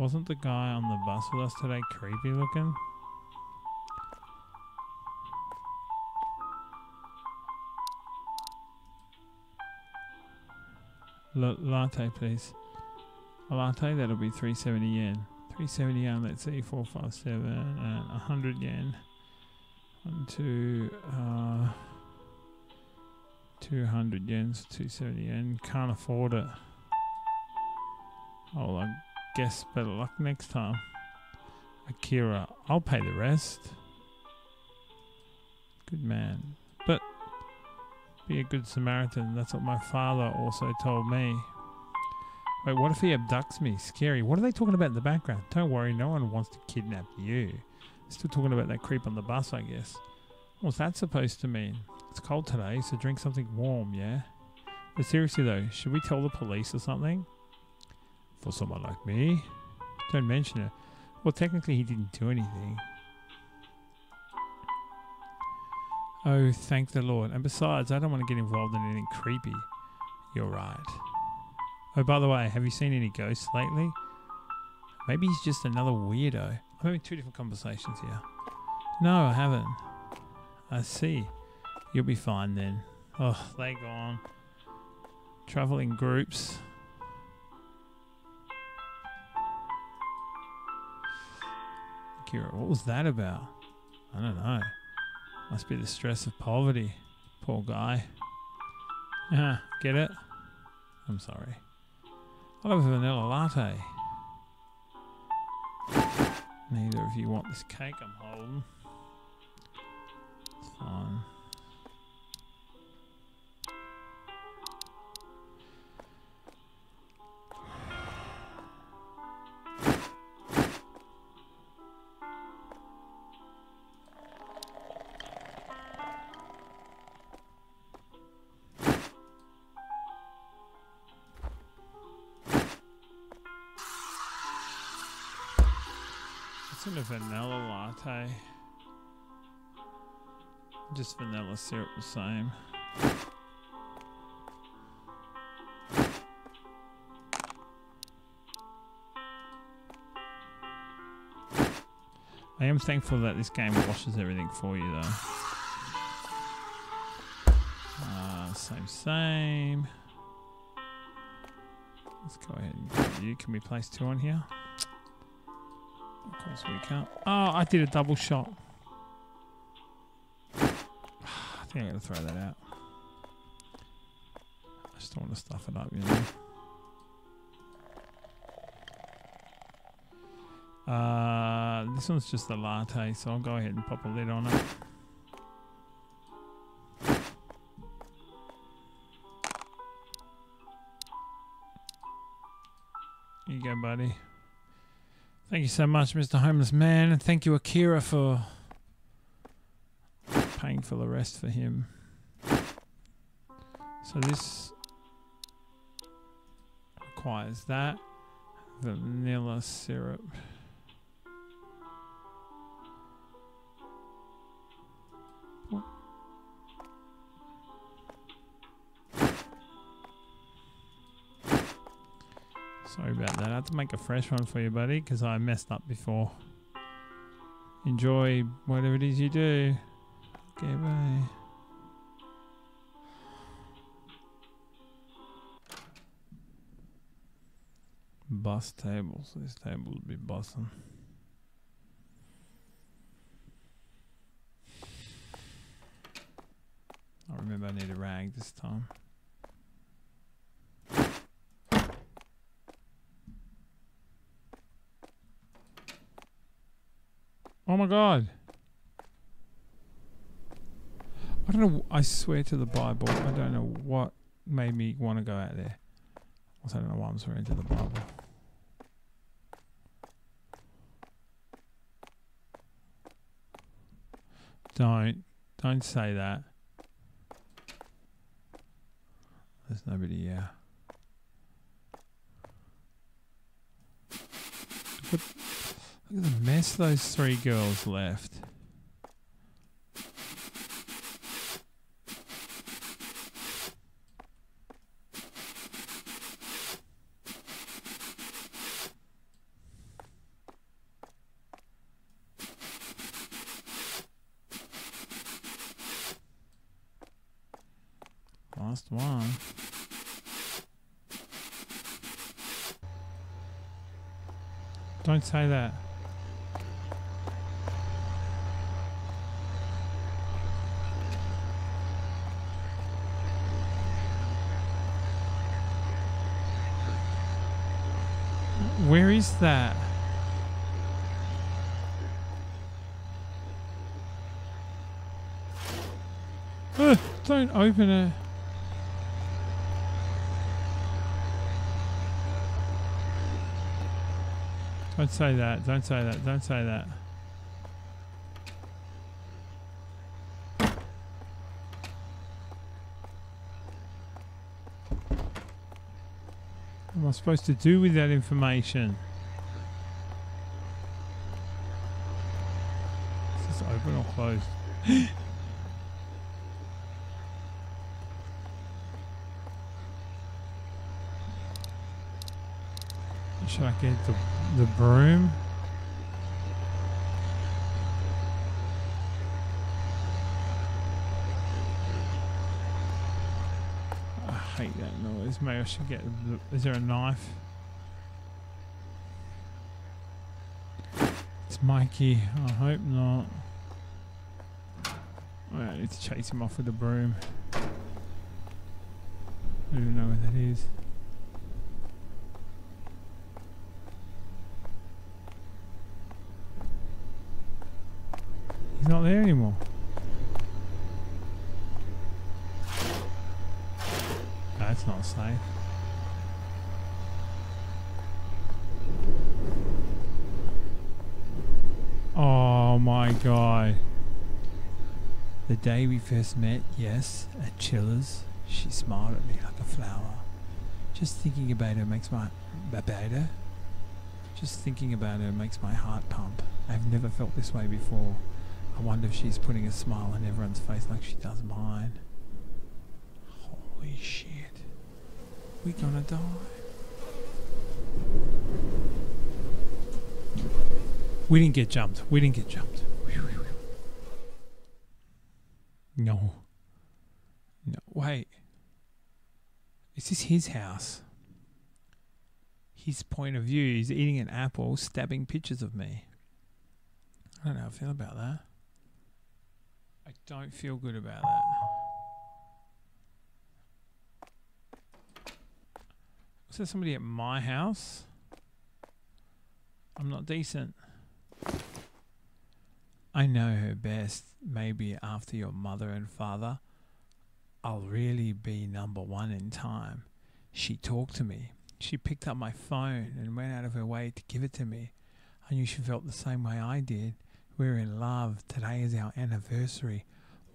Speaker 1: Wasn't the guy on the bus with us today creepy looking? L- latte, please. A latte, that'll be 370 yen. 370 yen, let's see, 457 and 100 yen. One, two, uh, 200 yens, 270 yen. Can't afford it. Oh, I guess better luck next time. Akira, I'll pay the rest. Good man. But be a good Samaritan. That's what my father also told me. Wait, what if he abducts me? Scary. What are they talking about in the background? Don't worry, no one wants to kidnap you. Still talking about that creep on the bus, I guess. What's that supposed to mean? It's cold today, so drink something warm, yeah? But seriously though, should we tell the police or something? For someone like me? Don't mention it. Well, technically he didn't do anything. Oh, thank the Lord. And besides, I don't want to get involved in anything creepy. You're right. Oh, by the way, have you seen any ghosts lately? Maybe he's just another weirdo. I'm having two different conversations here. No, I haven't. I see. You'll be fine then. Oh, they gone. Travel in groups. Kira, what was that about? I don't know. Must be the stress of poverty. Poor guy. Yeah, get it? I'm sorry. I love a vanilla latte. Neither of you want this cake I'm holding. It's fine. Vanilla latte. Just vanilla syrup the same. I am thankful that this game washes everything for you though. Uh, same, same. Let's go ahead and you. Can we place two on here? Course we can't. Oh, I did a double shot. I think I'm going to throw that out. I just don't want to stuff it up, you know. Uh, this one's just a latte, so I'll go ahead and pop a lid on it. Thank you so much, Mr. Homeless Man, and thank you, Akira, for paying for the rest for him. So this requires that vanilla syrup. Make a fresh one for you, buddy, because I messed up before. Enjoy whatever it is you do. Okay, bye. Bus tables. This table would be bussing. I remember I need a rag this time. My god. I don't know. I swear to the Bible, I don't know what made me want to go out there. Also, I don't know why I'm swearing to the Bible. Don't. Don't say that. There's nobody here. Look at, look at the mess those three girls left. Last one. Don't say that. Where is that? Ugh, don't open it. Don't say that. Don't say that. Don't say that. What am I supposed to do with that information? Is this open or closed? Should I get the the broom? I hate that noise. Maybe I should get. The, is there a knife? It's Mikey. I hope not. I need to chase him off with a broom. I don't even know where that is. There anymore. That's not safe. Oh my god. The day we first met, yes, at Chillers, she smiled at me like a flower. Just thinking about her makes my about her. Just thinking about her makes my heart pump. I've never felt this way before. I wonder if she's putting a smile on everyone's face like she does mine. Holy shit. We're gonna die. We didn't get jumped. We didn't get jumped. No. No. Wait. Is this his house? His point of view. He's eating an apple, stabbing pictures of me. I don't know how I feel about that. Don't feel good about that. Was there somebody at my house? I'm not decent. I know her best. Maybe after your mother and father, I'll really be number one in time. She talked to me. she picked up my phone and went out of her way to give it to me. I knew she felt the same way I did. We're in love. Today is our anniversary.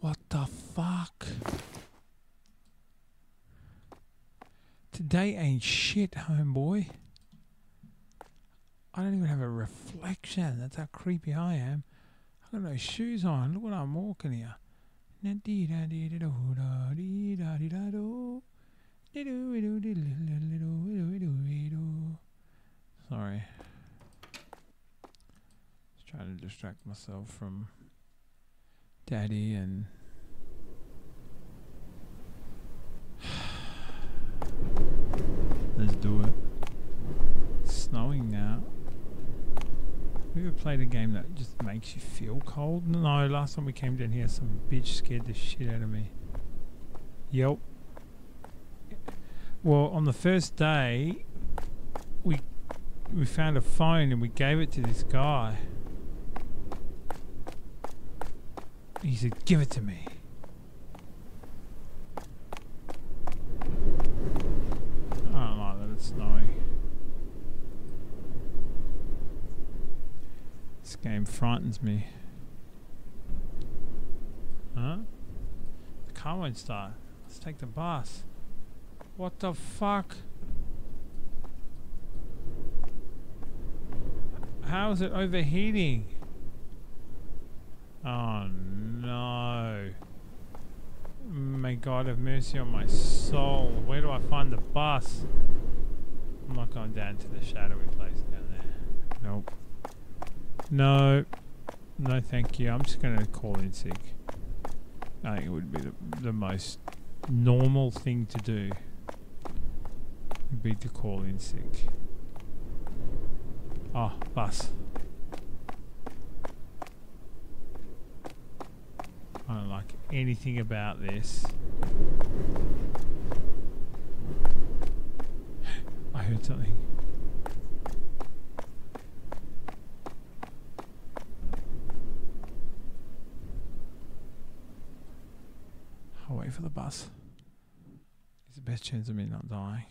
Speaker 1: What the fuck? Today ain't shit, homeboy. I don't even have a reflection. That's how creepy I am. I got no shoes on. Look what I'm walking here. Sorry. Just trying to distract myself from daddy and let's do it. It's snowing now. Have you ever played a game that just makes you feel cold? No, last time we came down here, some bitch scared the shit out of me. Yep. Well, on the first day, we we found a phone and we gave it to this guy. He said, "Give it to me." I don't like that it's snowing. This game frightens me. Huh? The car won't start. Let's take the bus. What the fuck? How is it overheating? Oh no. May God have mercy on my soul. Where do I find the bus? I'm not going down to the shadowy place down there. Nope. No. No, thank you. I'm just going to call in sick. I think it would be the, the most normal thing to do. Would be to call in sick. Oh, bus. I don't like anything about this. I heard something. I'll wait for the bus. It's the best chance of me not dying.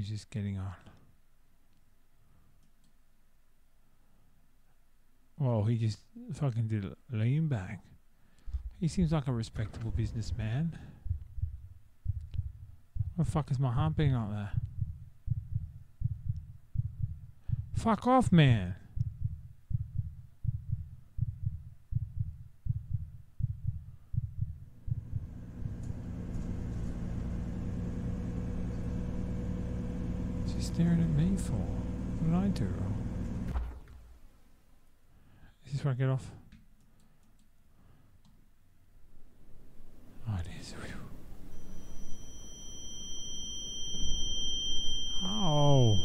Speaker 1: Who's just getting on? Well, he just fucking did a lean back. He seems like a respectable businessman. What the fuck is my heart beating like that? Fuck off, man. What's he staring at me for? What did I do wrong? Is this where I get off? Oh, it is. Oh.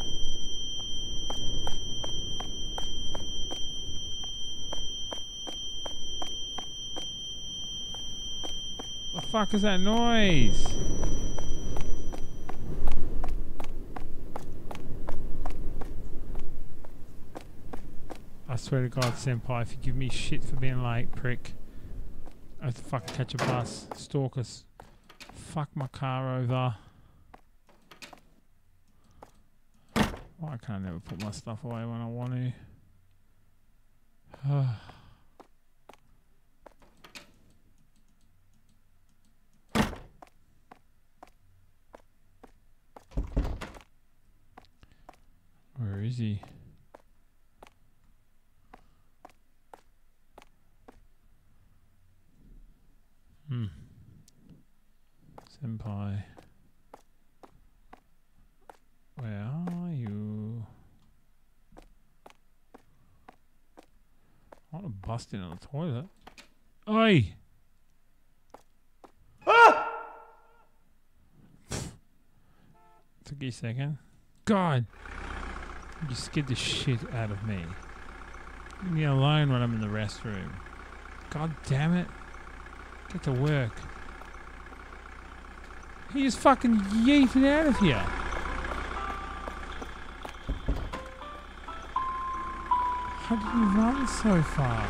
Speaker 1: The fuck is that noise? Swear to God, Senpai, if you give me shit for being late, prick, I have to fucking catch a bus. Stalk us. Fuck my car over. Why can't I never put my stuff away when I want to? Where is he? Hmm. Senpai. Where are you? I want to bust in on the toilet. Oi! Took you a second. God! You scared the shit out of me. Leave me alone when I'm in the restroom. God damn it. Get to work. He just fucking yeeted out of here. How did you run so far?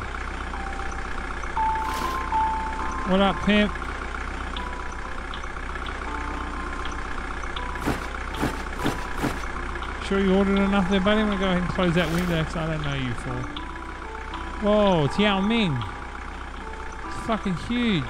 Speaker 1: What up, pimp? Sure you ordered enough there, buddy? I'm gonna go ahead and close that window because I don't know you for. Whoa, it's Yao Ming. It's fucking huge.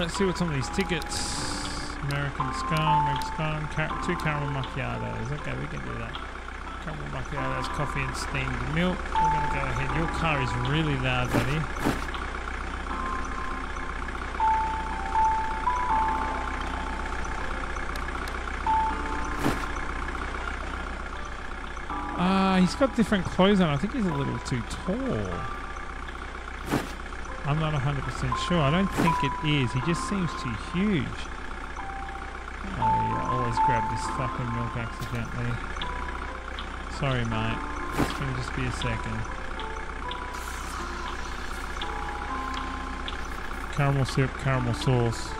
Speaker 1: Let's see what's on these tickets. American scone, American scone, car- two caramel macchiatos. Okay, we can do that. Caramel macchiatos, coffee and steamed milk. We're gonna go ahead. Your car is really loud, buddy. Ah, he's got different clothes on. I think he's a little too tall. I'm not 100% sure. I don't think it is. He just seems too huge. Oh, I always grab this fucking milk accidentally. Sorry, mate. It's gonna just be a second. Caramel syrup, caramel sauce.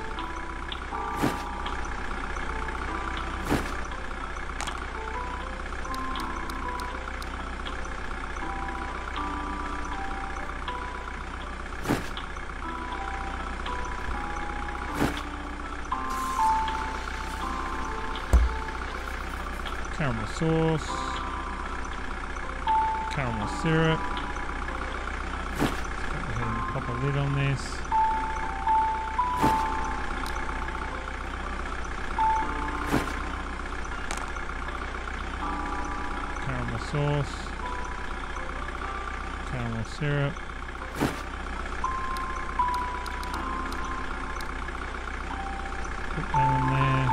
Speaker 1: Put that in there.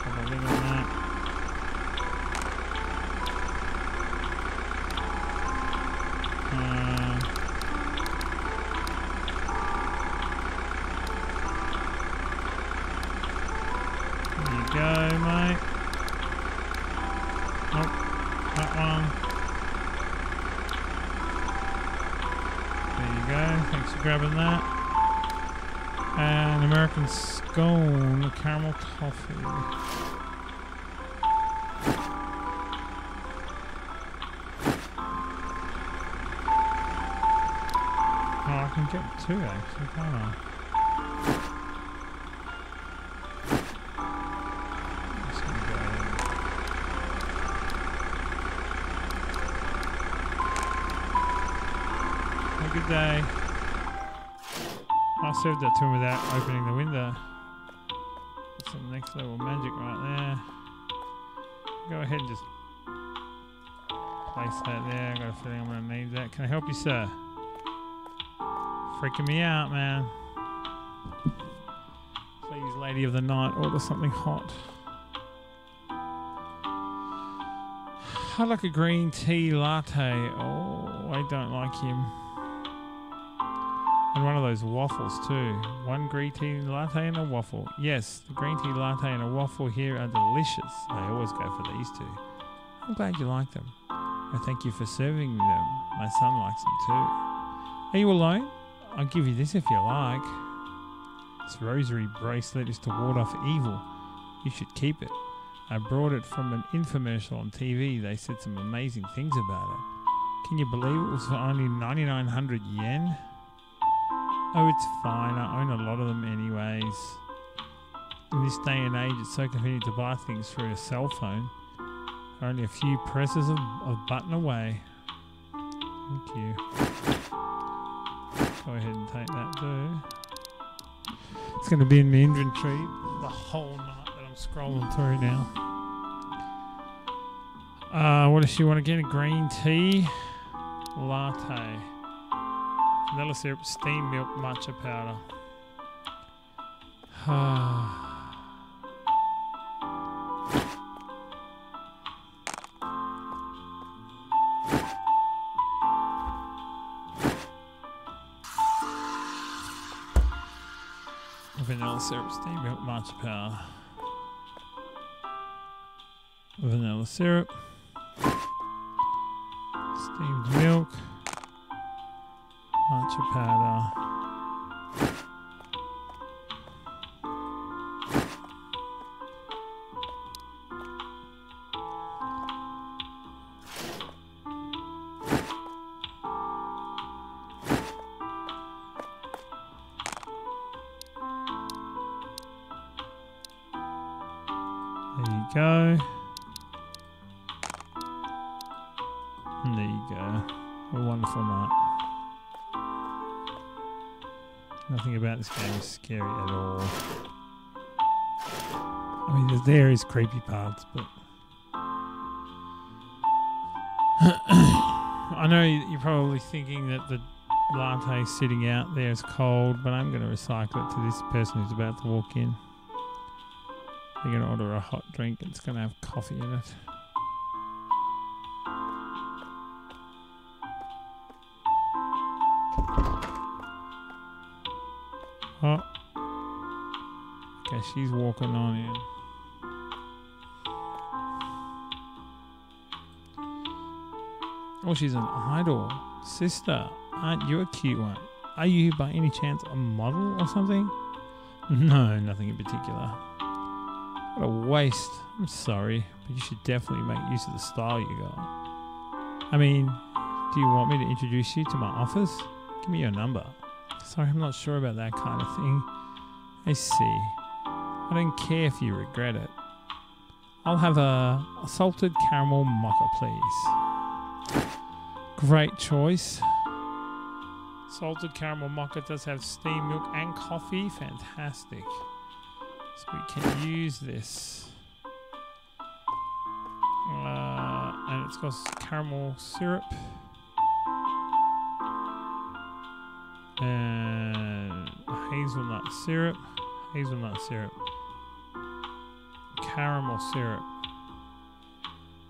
Speaker 1: Put a lid on that. Uh, there scone, caramel toffee. Oh, I can get two actually, can't I? Have a good day. I served that to him without opening the window. Level magic right there. Go ahead and just place that there. I got a feeling I'm gonna need that. Can I help you, sir? Freaking me out, man. Please, lady of the night, order something hot. I'd like a green tea latte. Oh, I don't like him. And one of those waffles too. One green tea latte and a waffle. Yes, the green tea latte and a waffle here are delicious. I always go for these two. I'm glad you like them. I thank you for serving them. My son likes them too. Are you alone? I'll give you this if you like. This rosary bracelet is to ward off evil. You should keep it. I brought it from an infomercial on TV. They said some amazing things about it. Can you believe it was for only 9,900 yen? Oh, it's fine. I own a lot of them anyways. In this day and age, it's so convenient to buy things through a cell phone. Only a few presses of, of button away. Thank you. Go ahead and take that too. It's going to be in my inventory the whole night that I'm scrolling through now. Uh, what does she want again? A green tea latte. Vanilla syrup, steamed milk, matcha powder. Vanilla syrup, steamed milk, matcha powder. Vanilla syrup, steamed milk, Launcher pad. Uh. There you go. And there you go. A wonderful night. Nothing about this game is scary at all. I mean, there- is creepy parts, but I know you- you're probably thinking that the latte sitting out there is cold, but I'm going to recycle it to this person who's about to walk in. They're going to order a hot drink. It's going to have coffee in it. She's walking on in. Oh, she's an idol. Sister, aren't you a cute one? Are you by any chance a model or something? No, nothing in particular. What a waste. I'm sorry, but you should definitely make use of the style you got. I mean, do you want me to introduce you to my office? Give me your number. Sorry, I'm not sure about that kind of thing. I see. I don't care if you regret it. I'll have a, salted caramel mocha, please. Great choice. Salted caramel mocha does have steamed milk and coffee. Fantastic. So we can use this. Uh, and it's got caramel syrup. And hazelnut syrup. Hazelnut syrup. Caramel syrup.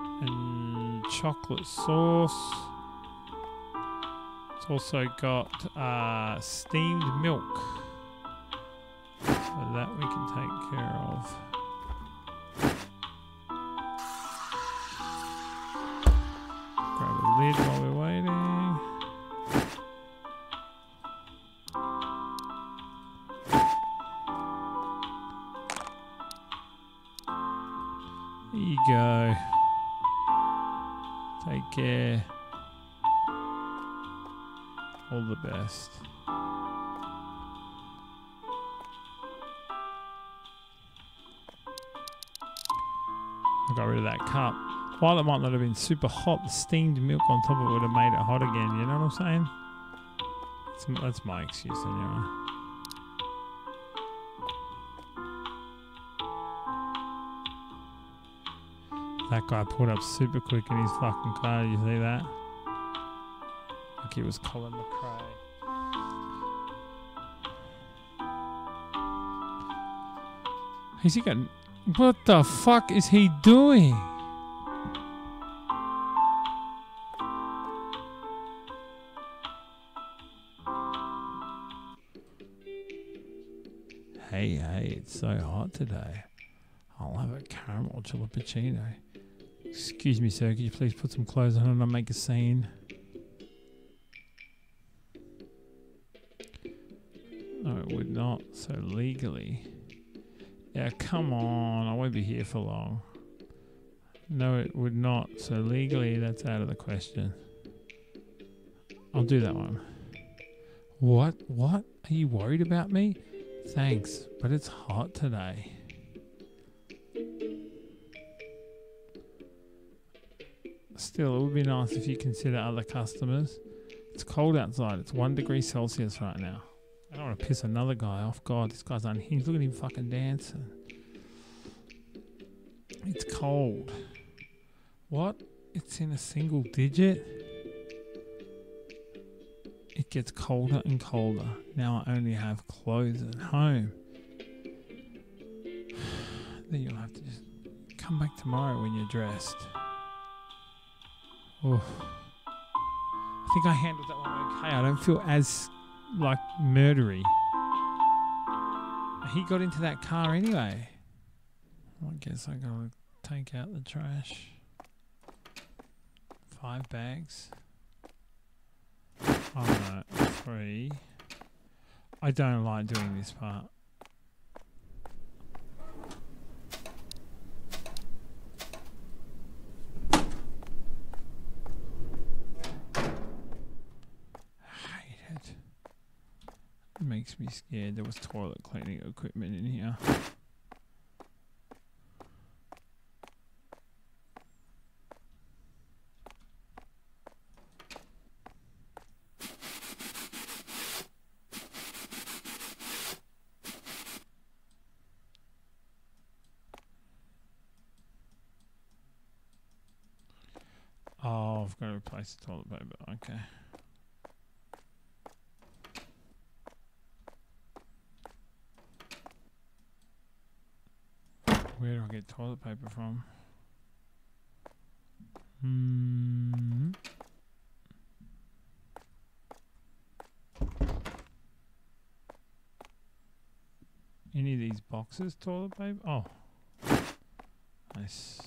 Speaker 1: And chocolate sauce. It's also got uh, steamed milk. So that we can take care of. Grab a lid while we're waiting. Care. All the best. I got rid of that cup. While it might not have been super hot, the steamed milk on top of it would have made it hot again. You know what I'm saying? That's my excuse anyway. That guy pulled up super quick in his fucking car. You see that? Like he was Colin McRae. Has he got? What the fuck is he doing? Hey, hey, it's so hot today. I'll have a caramel jalapeno. Excuse me, sir. Could you please put some clothes on and I'll make a scene? No, it would not. So legally. Yeah, come on. I won't be here for long. No, it would not. So legally, that's out of the question. I'll do that one. What? What? Are you worried about me? Thanks, but it's hot today. Still, it would be nice if you consider other customers. It's cold outside. It's one degree Celsius right now. I don't want to piss another guy off. God, this guy's unhinged. Look at him fucking dancing. It's cold. What? It's in a single digit? It gets colder and colder. Now I only have clothes at home. then you'll have to just come back tomorrow when you're dressed. I think I handled that one okay. I don't feel as like murdery. He got into that car anyway. I guess I gotta take out the trash. Five bags. Oh no, three. I don't like doing this part. be scared there was toilet cleaning equipment in here. Oh, I've got to replace the toilet paper. Okay. Get toilet paper from? Hmm. Any of these boxes toilet paper? Oh. Nice.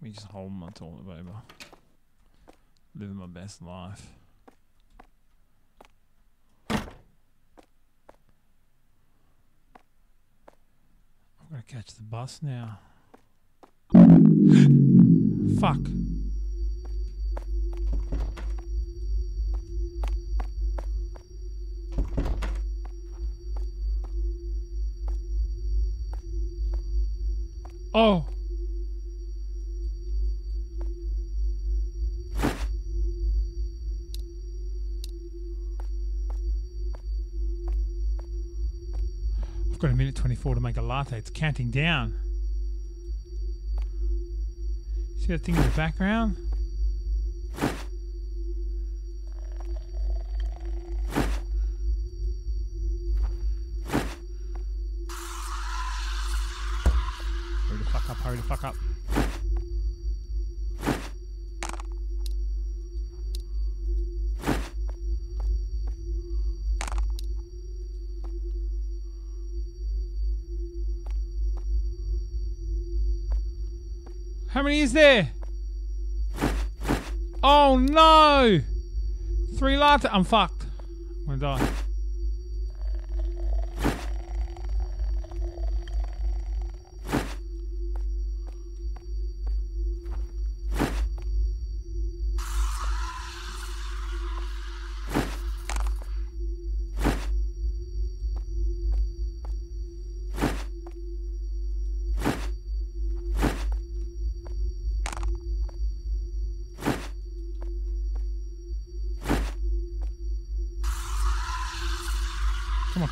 Speaker 1: Me just hold my toilet paper. Living my best life. Catch the bus now. Fuck. 24 to make a latte. It's counting down. See that thing in the background? How many is there? Oh no! Three latte. I'm fucked. I'm gonna die.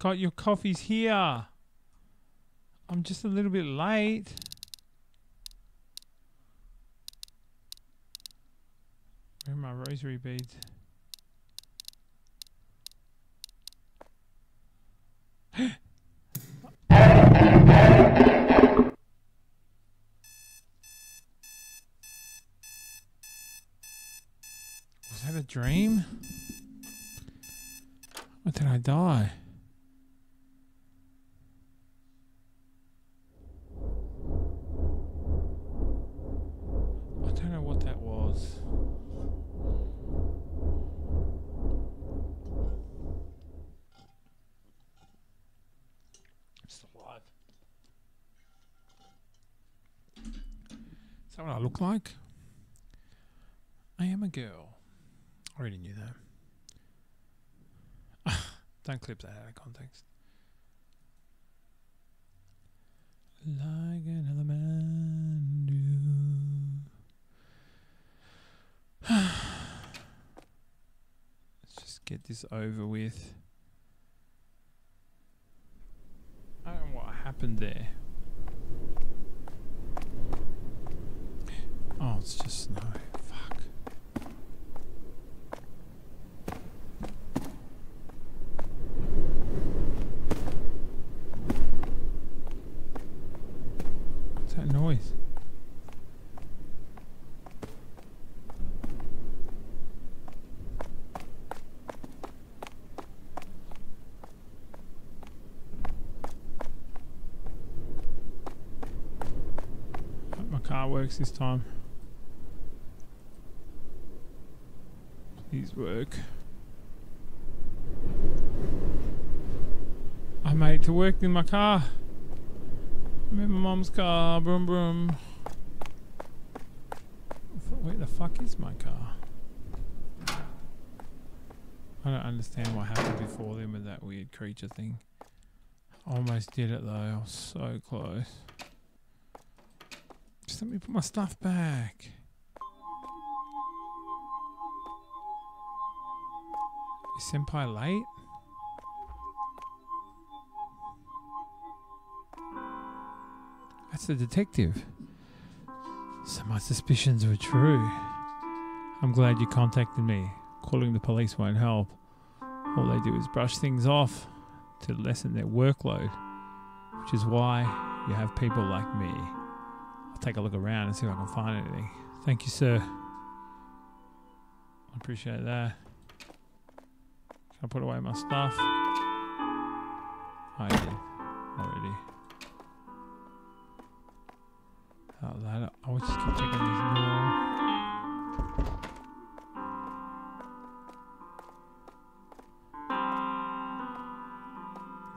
Speaker 1: got your coffees here. I'm just a little bit late. Where are my rosary beads? Was that a dream? Or did I die? I don't know what that was. I'm still alive. Is that what I look like? I am a girl. I already knew that. Don't clip that out of context. Like another man do. Let's just get this over with. I don't know what happened there. it's just snow. Fuck. What's that noise? My car works this time. Please work. I made it to work in my car. I'm in my mum's car. Broom broom. Where the fuck is my car? I don't understand what happened before then with that weird creature thing. Almost did it though. I was so close. Just let me put my stuff back. Senpai late? That's the detective. So my suspicions were true. I'm glad you contacted me. Calling the police won't help. All they do is brush things off to lessen their workload, which is why you have people like me. I'll take a look around and see if I can find anything. Thank you, sir. I appreciate that. I put away my stuff? I did already. That I always just keep checking this door.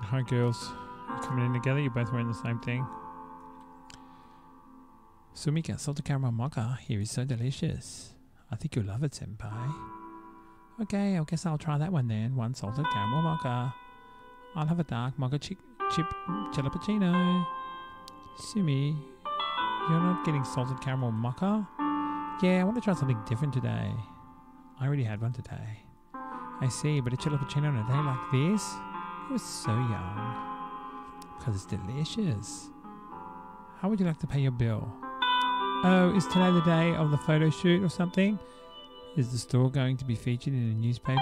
Speaker 1: Hi, girls. You're coming in together? You're both wearing the same thing. Sumika, salted caramel mocha here is so delicious. I think you'll love it, senpai. Okay, I guess I'll try that one then. One salted caramel mocha. I'll have a dark mocha chip, chip jalapeno. Sumi, you're not getting salted caramel mocha? Yeah, I want to try something different today. I already had one today. I see, but a jalapeno on a day like this? It was so young. Because it's delicious. How would you like to pay your bill? Oh, is today the day of the photo shoot or something? Is the store going to be featured in a newspaper?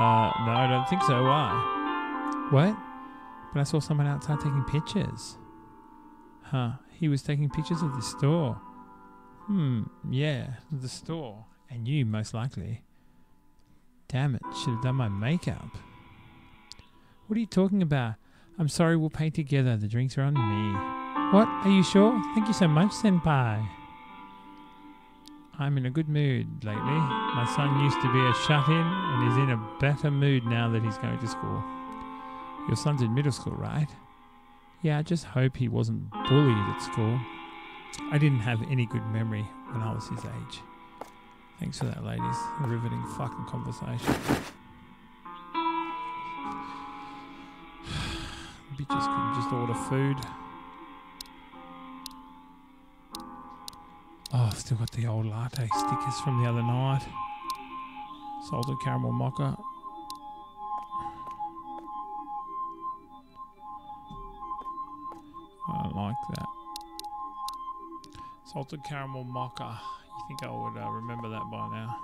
Speaker 1: Uh, no, I don't think so. Why? What? But I saw someone outside taking pictures. Huh, he was taking pictures of the store. Hmm, yeah, the store. And you, most likely. Damn it, should have done my makeup. What are you talking about? I'm sorry, we'll pay together. The drinks are on me. What? Are you sure? Thank you so much, Senpai. I'm in a good mood lately. My son used to be a shut in and is in a better mood now that he's going to school. Your son's in middle school, right? Yeah, I just hope he wasn't bullied at school. I didn't have any good memory when I was his age. Thanks for that, ladies. A riveting fucking conversation. Bitches couldn't just order food. Oh, I've still got the old latte stickers from the other night. Salted caramel mocha. I like that. Salted caramel mocha. You think I would uh, remember that by now?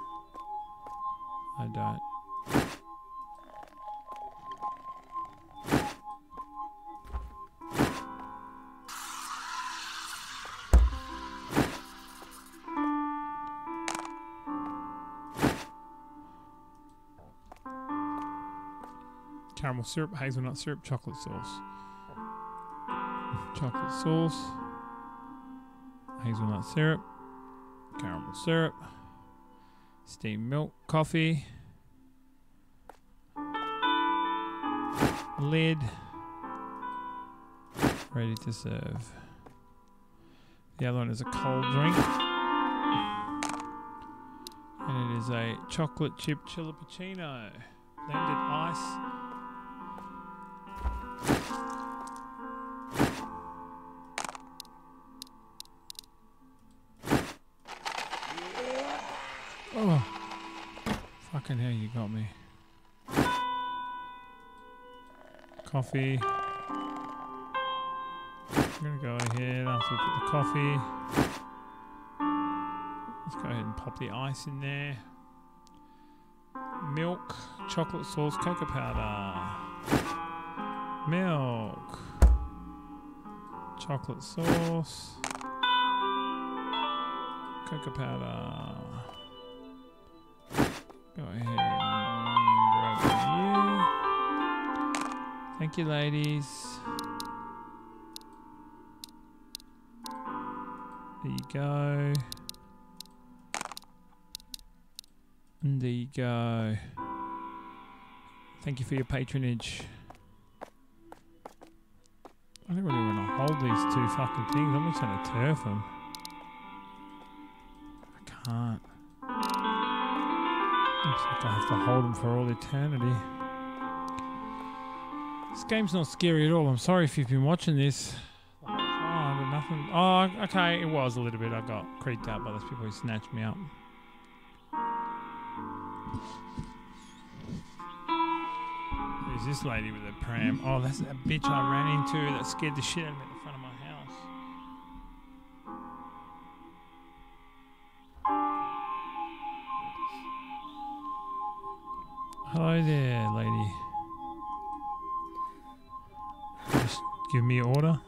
Speaker 1: I don't. Syrup, hazelnut syrup, chocolate sauce. Chocolate sauce, hazelnut syrup, caramel syrup, steamed milk, coffee, lid, ready to serve. The other one is a cold drink. And it is a chocolate chip chilipuccino. Blended ice. Fucking hell, you got me. Coffee. I'm gonna go ahead after we put the coffee. Let's go ahead and pop the ice in there. Milk, chocolate sauce, cocoa powder. Milk. chocolate sauce, cocoa powder. Thank you, ladies. There you go. And there you go. Thank you for your patronage. I don't really want to hold these two fucking things. I'm just going to turf them. I can't. Looks like I have to hold them for all eternity. Game's not scary at all. I'm sorry if you've been watching this. time, but nothing. Oh, okay. It was a little bit. I got creeped out by those people who snatched me up. There's this lady with a pram? Oh, that's that bitch I ran into that scared the shit out of me at the front of my house. Hello there, give me order.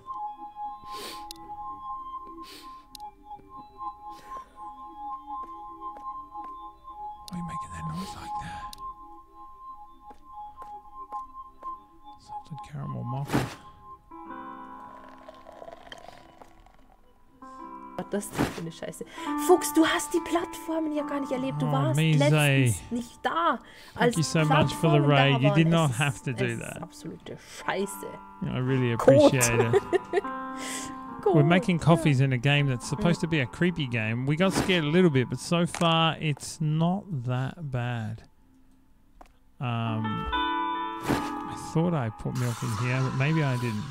Speaker 2: Scheiße. Fuchs, du hast die Plattformen ja gar nicht erlebt. Du
Speaker 1: Oh,
Speaker 2: warst
Speaker 1: Mise.
Speaker 2: letztens nicht da.
Speaker 1: Thank you so much for the raid. You did not have to do that.
Speaker 2: absolute Scheiße.
Speaker 1: I really
Speaker 2: Kot.
Speaker 1: appreciate it. We're making coffees in a game that's supposed to be a creepy game. We got scared a little bit, but so far it's not that bad. Um, I thought I put milk in here, but maybe I didn't.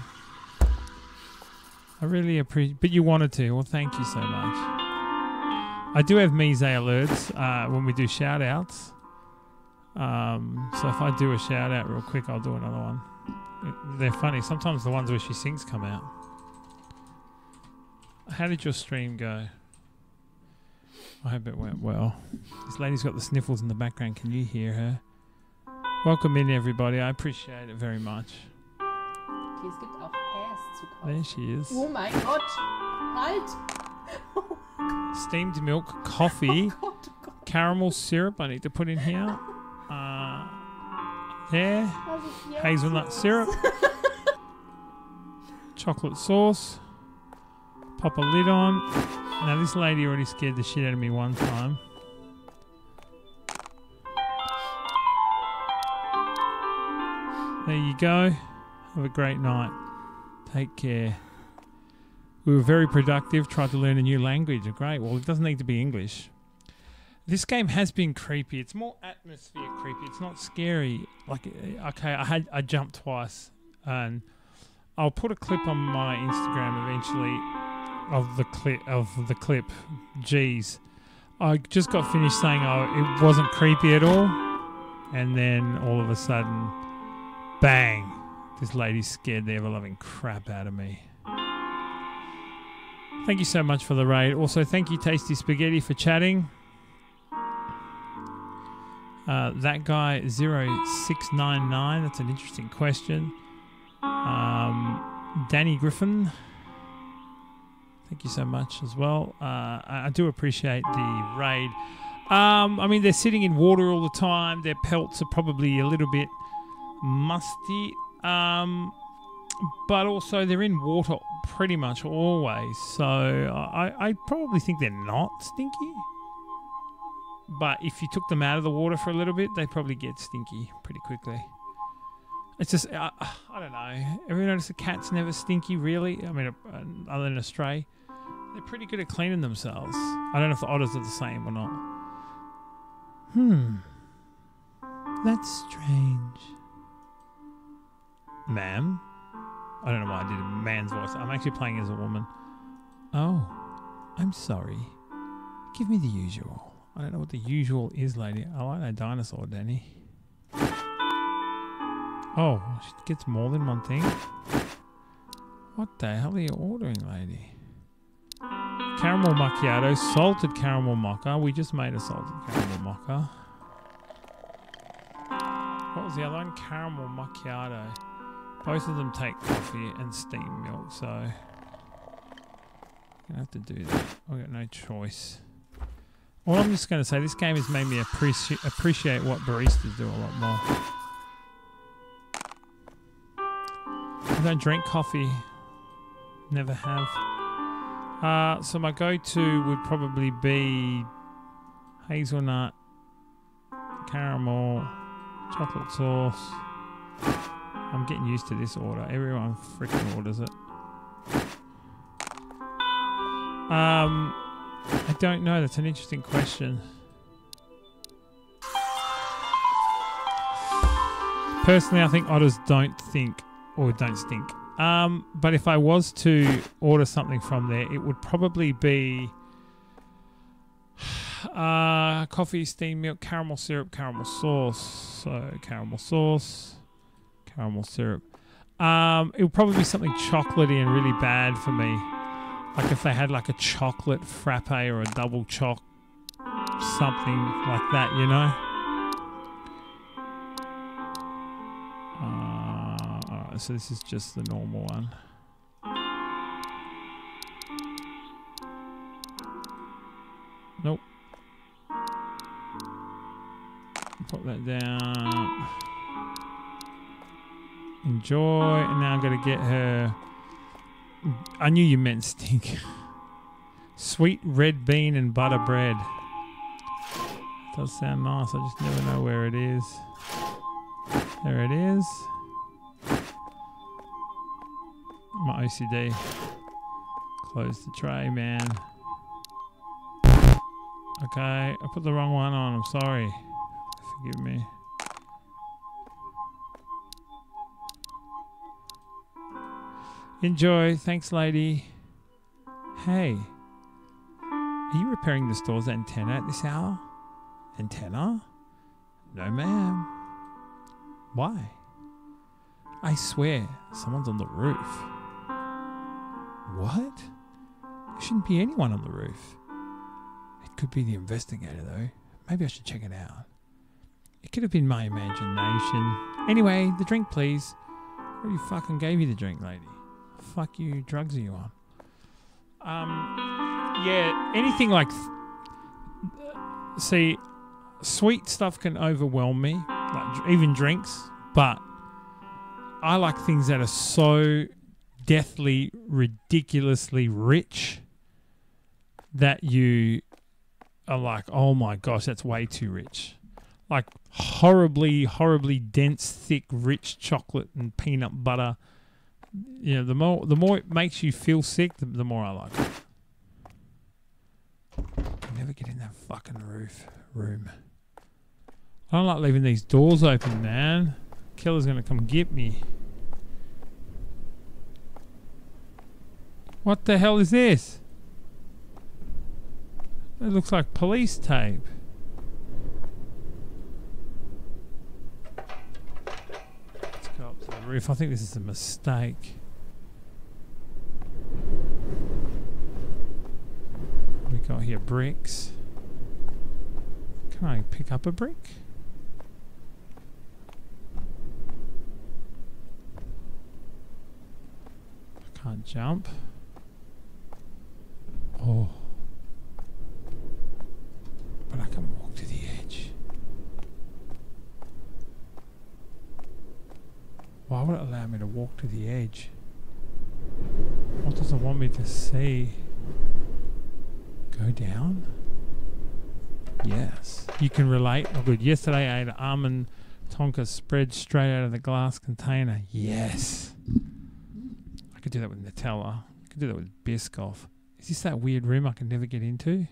Speaker 1: I really appreciate, but you wanted to. Well, thank you so much. I do have Mise alerts uh, when we do shout outs. Um, so if I do a shout out real quick, I'll do another one. They're funny. Sometimes the ones where she sings come out. How did your stream go? I hope it went well. This lady's got the sniffles in the background. Can you hear her? Welcome in, everybody. I appreciate it very much.
Speaker 2: Zu kaufen.
Speaker 1: There she is.
Speaker 2: Oh mein Gott. Halt.
Speaker 1: Steamed milk, coffee,
Speaker 2: Oh Gott, oh Gott.
Speaker 1: caramel syrup. I need to put in here. Uh, there.
Speaker 2: Was ist jetzt
Speaker 1: Hazelnut syrup. Chocolate sauce. Pop a lid on. Now this lady already scared the shit out of me one time. There you go. Have a great night. Take care. We were very productive. Tried to learn a new language. Great. Well, it doesn't need to be English. This game has been creepy. It's more atmosphere creepy. It's not scary. Like, uh, okay, I had I jumped twice, and I'll put a clip on my Instagram eventually of the clip of the clip. Jeez, I just got finished saying oh it wasn't creepy at all, and then all of a sudden, bang! This lady scared the ever loving crap out of me. Thank you so much for the raid. Also, thank you, Tasty Spaghetti, for chatting. Uh, that guy 0699, that's an interesting question. Um, Danny Griffin, thank you so much as well. Uh, I, I do appreciate the raid. Um, I mean, they're sitting in water all the time. Their pelts are probably a little bit musty. Um, but also, they're in water pretty much always. So I, I probably think they're not stinky. But if you took them out of the water for a little bit, they probably get stinky pretty quickly. It's just, uh, I don't know. Ever notice the cat's never stinky, really? I mean, uh, other than a stray. They're pretty good at cleaning themselves. I don't know if the otters are the same or not. Hmm. That's strange. Ma'am? I don't know why I did a man's voice. I'm actually playing as a woman. Oh, I'm sorry. Give me the usual. I don't know what the usual is, lady. I like that dinosaur, Danny. Oh, she gets more than one thing? What the hell are you ordering, lady? Caramel macchiato, salted caramel mocha. We just made a salted caramel mocha. What was the other one? Caramel macchiato. Both of them take coffee and steam milk, so Gonna have to do that. I've got no choice. Well, I'm just gonna say, this game has made me appreciate appreciate what baristas do a lot more. I don't drink coffee. Never have. Uh, so my go-to would probably be hazelnut, caramel, chocolate sauce. I'm getting used to this order. Everyone freaking orders it. Um, I don't know. That's an interesting question. Personally, I think otters don't think or don't stink. Um, but if I was to order something from there, it would probably be uh, coffee, steamed milk, caramel syrup, caramel sauce. So caramel sauce, caramel syrup. Um, it would probably be something chocolatey and really bad for me. Like if they had like a chocolate frappe or a double choc, something like that, you know. Uh, alright, so this is just the normal one. Nope. Put that down. Enjoy, and now I'm gonna get her. I knew you meant stink. Sweet red bean and butter bread. Does sound nice. I just never know where it is. There it is. My OCD. Close the tray, man. Okay, I put the wrong one on. I'm sorry. Forgive me. Enjoy. Thanks, lady. Hey. Are you repairing the store's antenna at this hour? Antenna? No, ma'am. Why? I swear, someone's on the roof. What? There shouldn't be anyone on the roof. It could be the investigator, though. Maybe I should check it out. It could have been my imagination. Anyway, the drink, please. I already fucking gave you the drink, lady. Fuck you, drugs are you on? Um, yeah, anything like. See, sweet stuff can overwhelm me, like even drinks, but I like things that are so deathly, ridiculously rich that you are like, oh my gosh, that's way too rich. Like horribly, horribly dense, thick, rich chocolate and peanut butter. You know, the more the more it makes you feel sick, the, the more I like it. I never get in that fucking roof room. I don't like leaving these doors open, man. Killer's gonna come get me. What the hell is this? It looks like police tape. Let's go up to the roof. I think this is a mistake. We got here bricks. Can I pick up a brick? I can't jump. Oh. But I can walk to the edge. Why would it allow me to walk to the edge? What does it want me to see? Go down? Yes. You can relate. Oh, good. Yesterday I an almond tonka spread straight out of the glass container. Yes. I could do that with Nutella. I could do that with Biscoff. Is this that weird room I can never get into?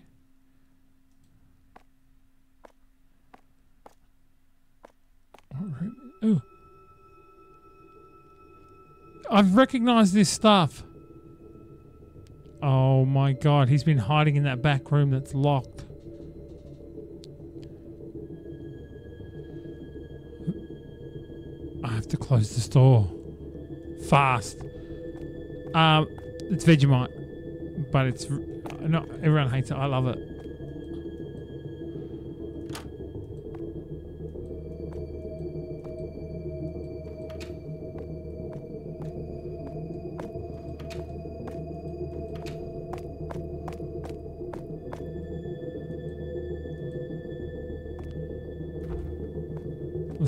Speaker 1: What room? Ooh. I've recognized this stuff. Oh my god, he's been hiding in that back room that's locked. I have to close the store. Fast. Um, it's Vegemite, but it's not everyone hates it. I love it.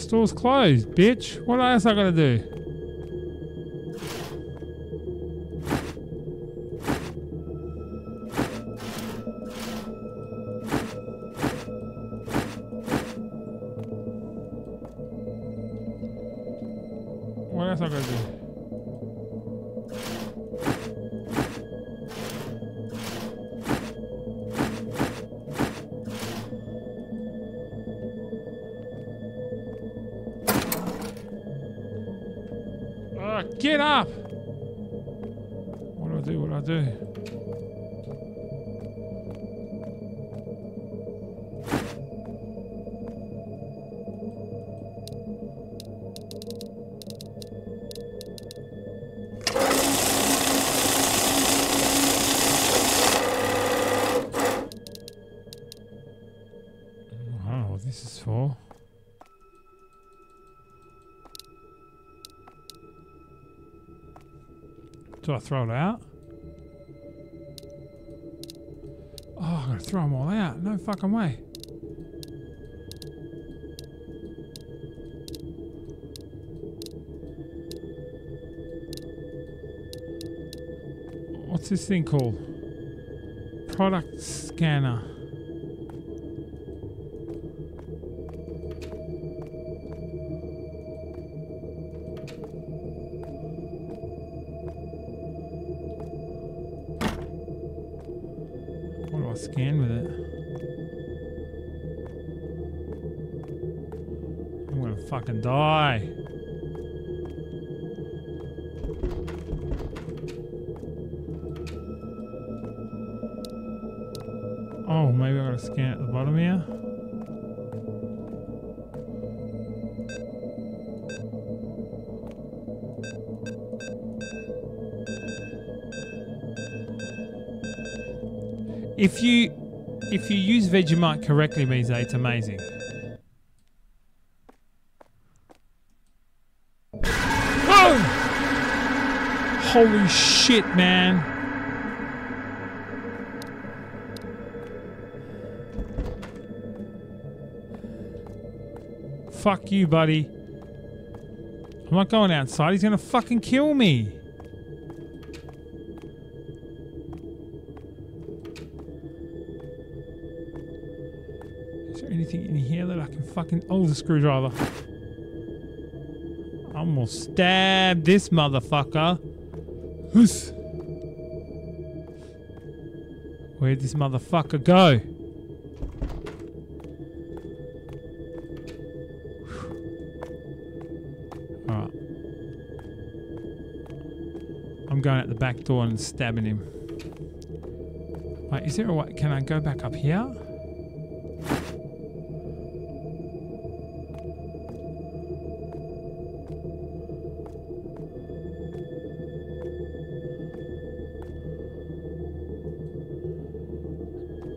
Speaker 1: Store's closed, bitch. What else I gotta do? Throw it out? Oh, I'm going to throw them all out. No fucking way. What's this thing called? Product scanner. Gotta scan at the bottom here. If you if you use Vegemite correctly, Mise, it's amazing. Holy shit, man. Fuck you, buddy. I'm not going outside. He's gonna fucking kill me. Is there anything in here that I can fucking. Oh, the screwdriver. I'm gonna stab this motherfucker. Where'd this motherfucker go? The door and stabbing him. Wait, is there a way? Can I go back up here?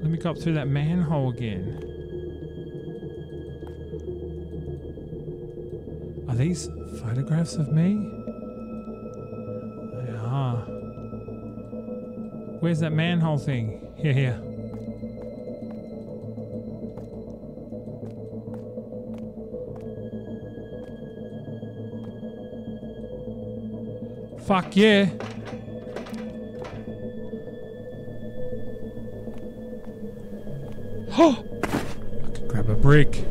Speaker 1: Let me go up through that manhole again. Are these photographs of me? Where's that manhole thing? Here, here. Fuck yeah. I could grab a brick.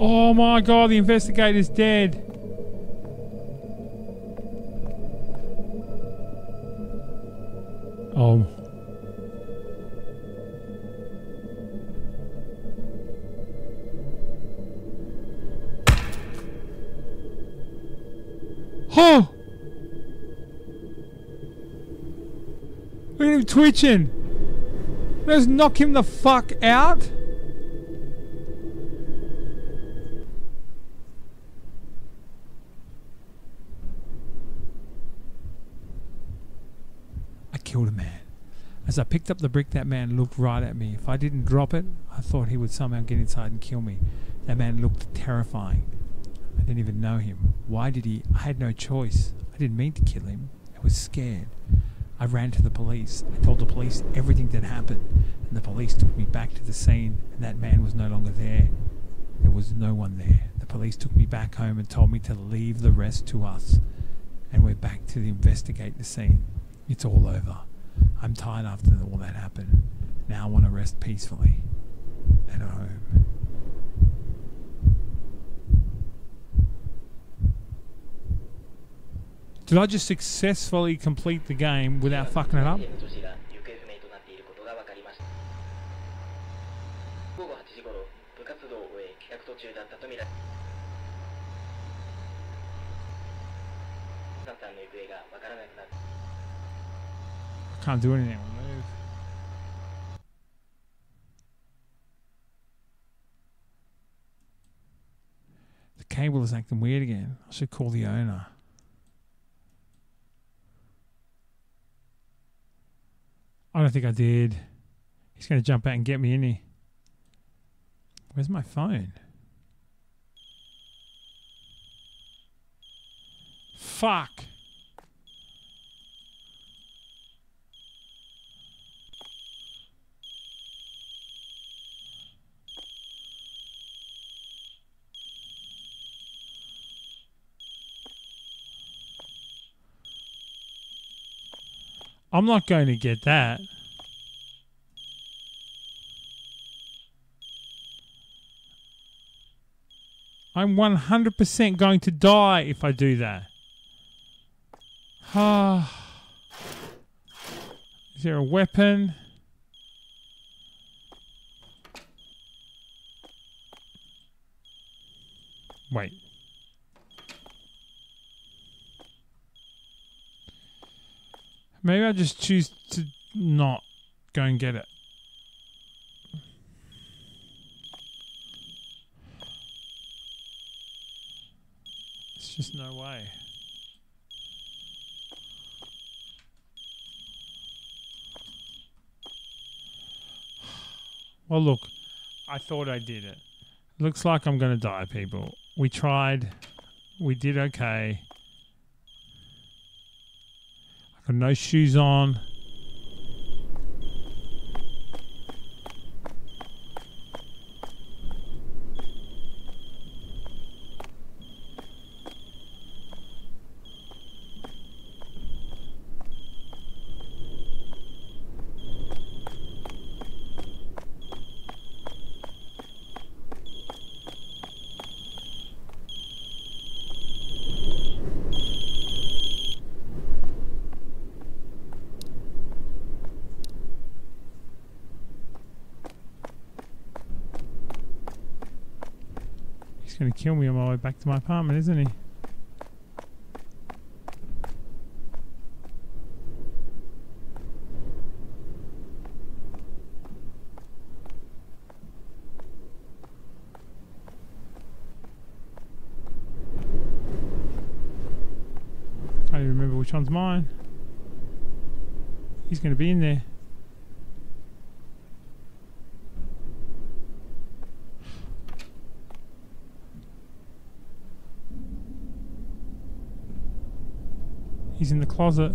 Speaker 1: Oh my god, the investigator's dead. Twitching. Let's knock him the fuck out. I killed a man. As I picked up the brick, that man looked right at me. If I didn't drop it, I thought he would somehow get inside and kill me. That man looked terrifying. I didn't even know him. Why did he? I had no choice. I didn't mean to kill him. I was scared. I ran to the police. I told the police everything that happened. And the police took me back to the scene, and that man was no longer there. There was no one there. The police took me back home and told me to leave the rest to us. And we're back to investigate the scene. It's all over. I'm tired after all that happened. Now I want to rest peacefully Did I just successfully complete the game without fucking it up? I can't do anything. The cable is acting weird again. I should call the owner. I don't think I did. He's going to jump out and get me, isn't he? Where's my phone? Fuck. I'm not going to get that. I'm 100% going to die if I do that. Ah. Is there a weapon? Wait. Maybe I just choose to not go and get it. It's just no way. Well, look, I thought I did it. Looks like I'm going to die, people. We tried. We did okay. Got no shoes on. Kill me on my way back to my apartment, isn't he? I don't remember which one's mine. He's going to be in there. He's in the closet.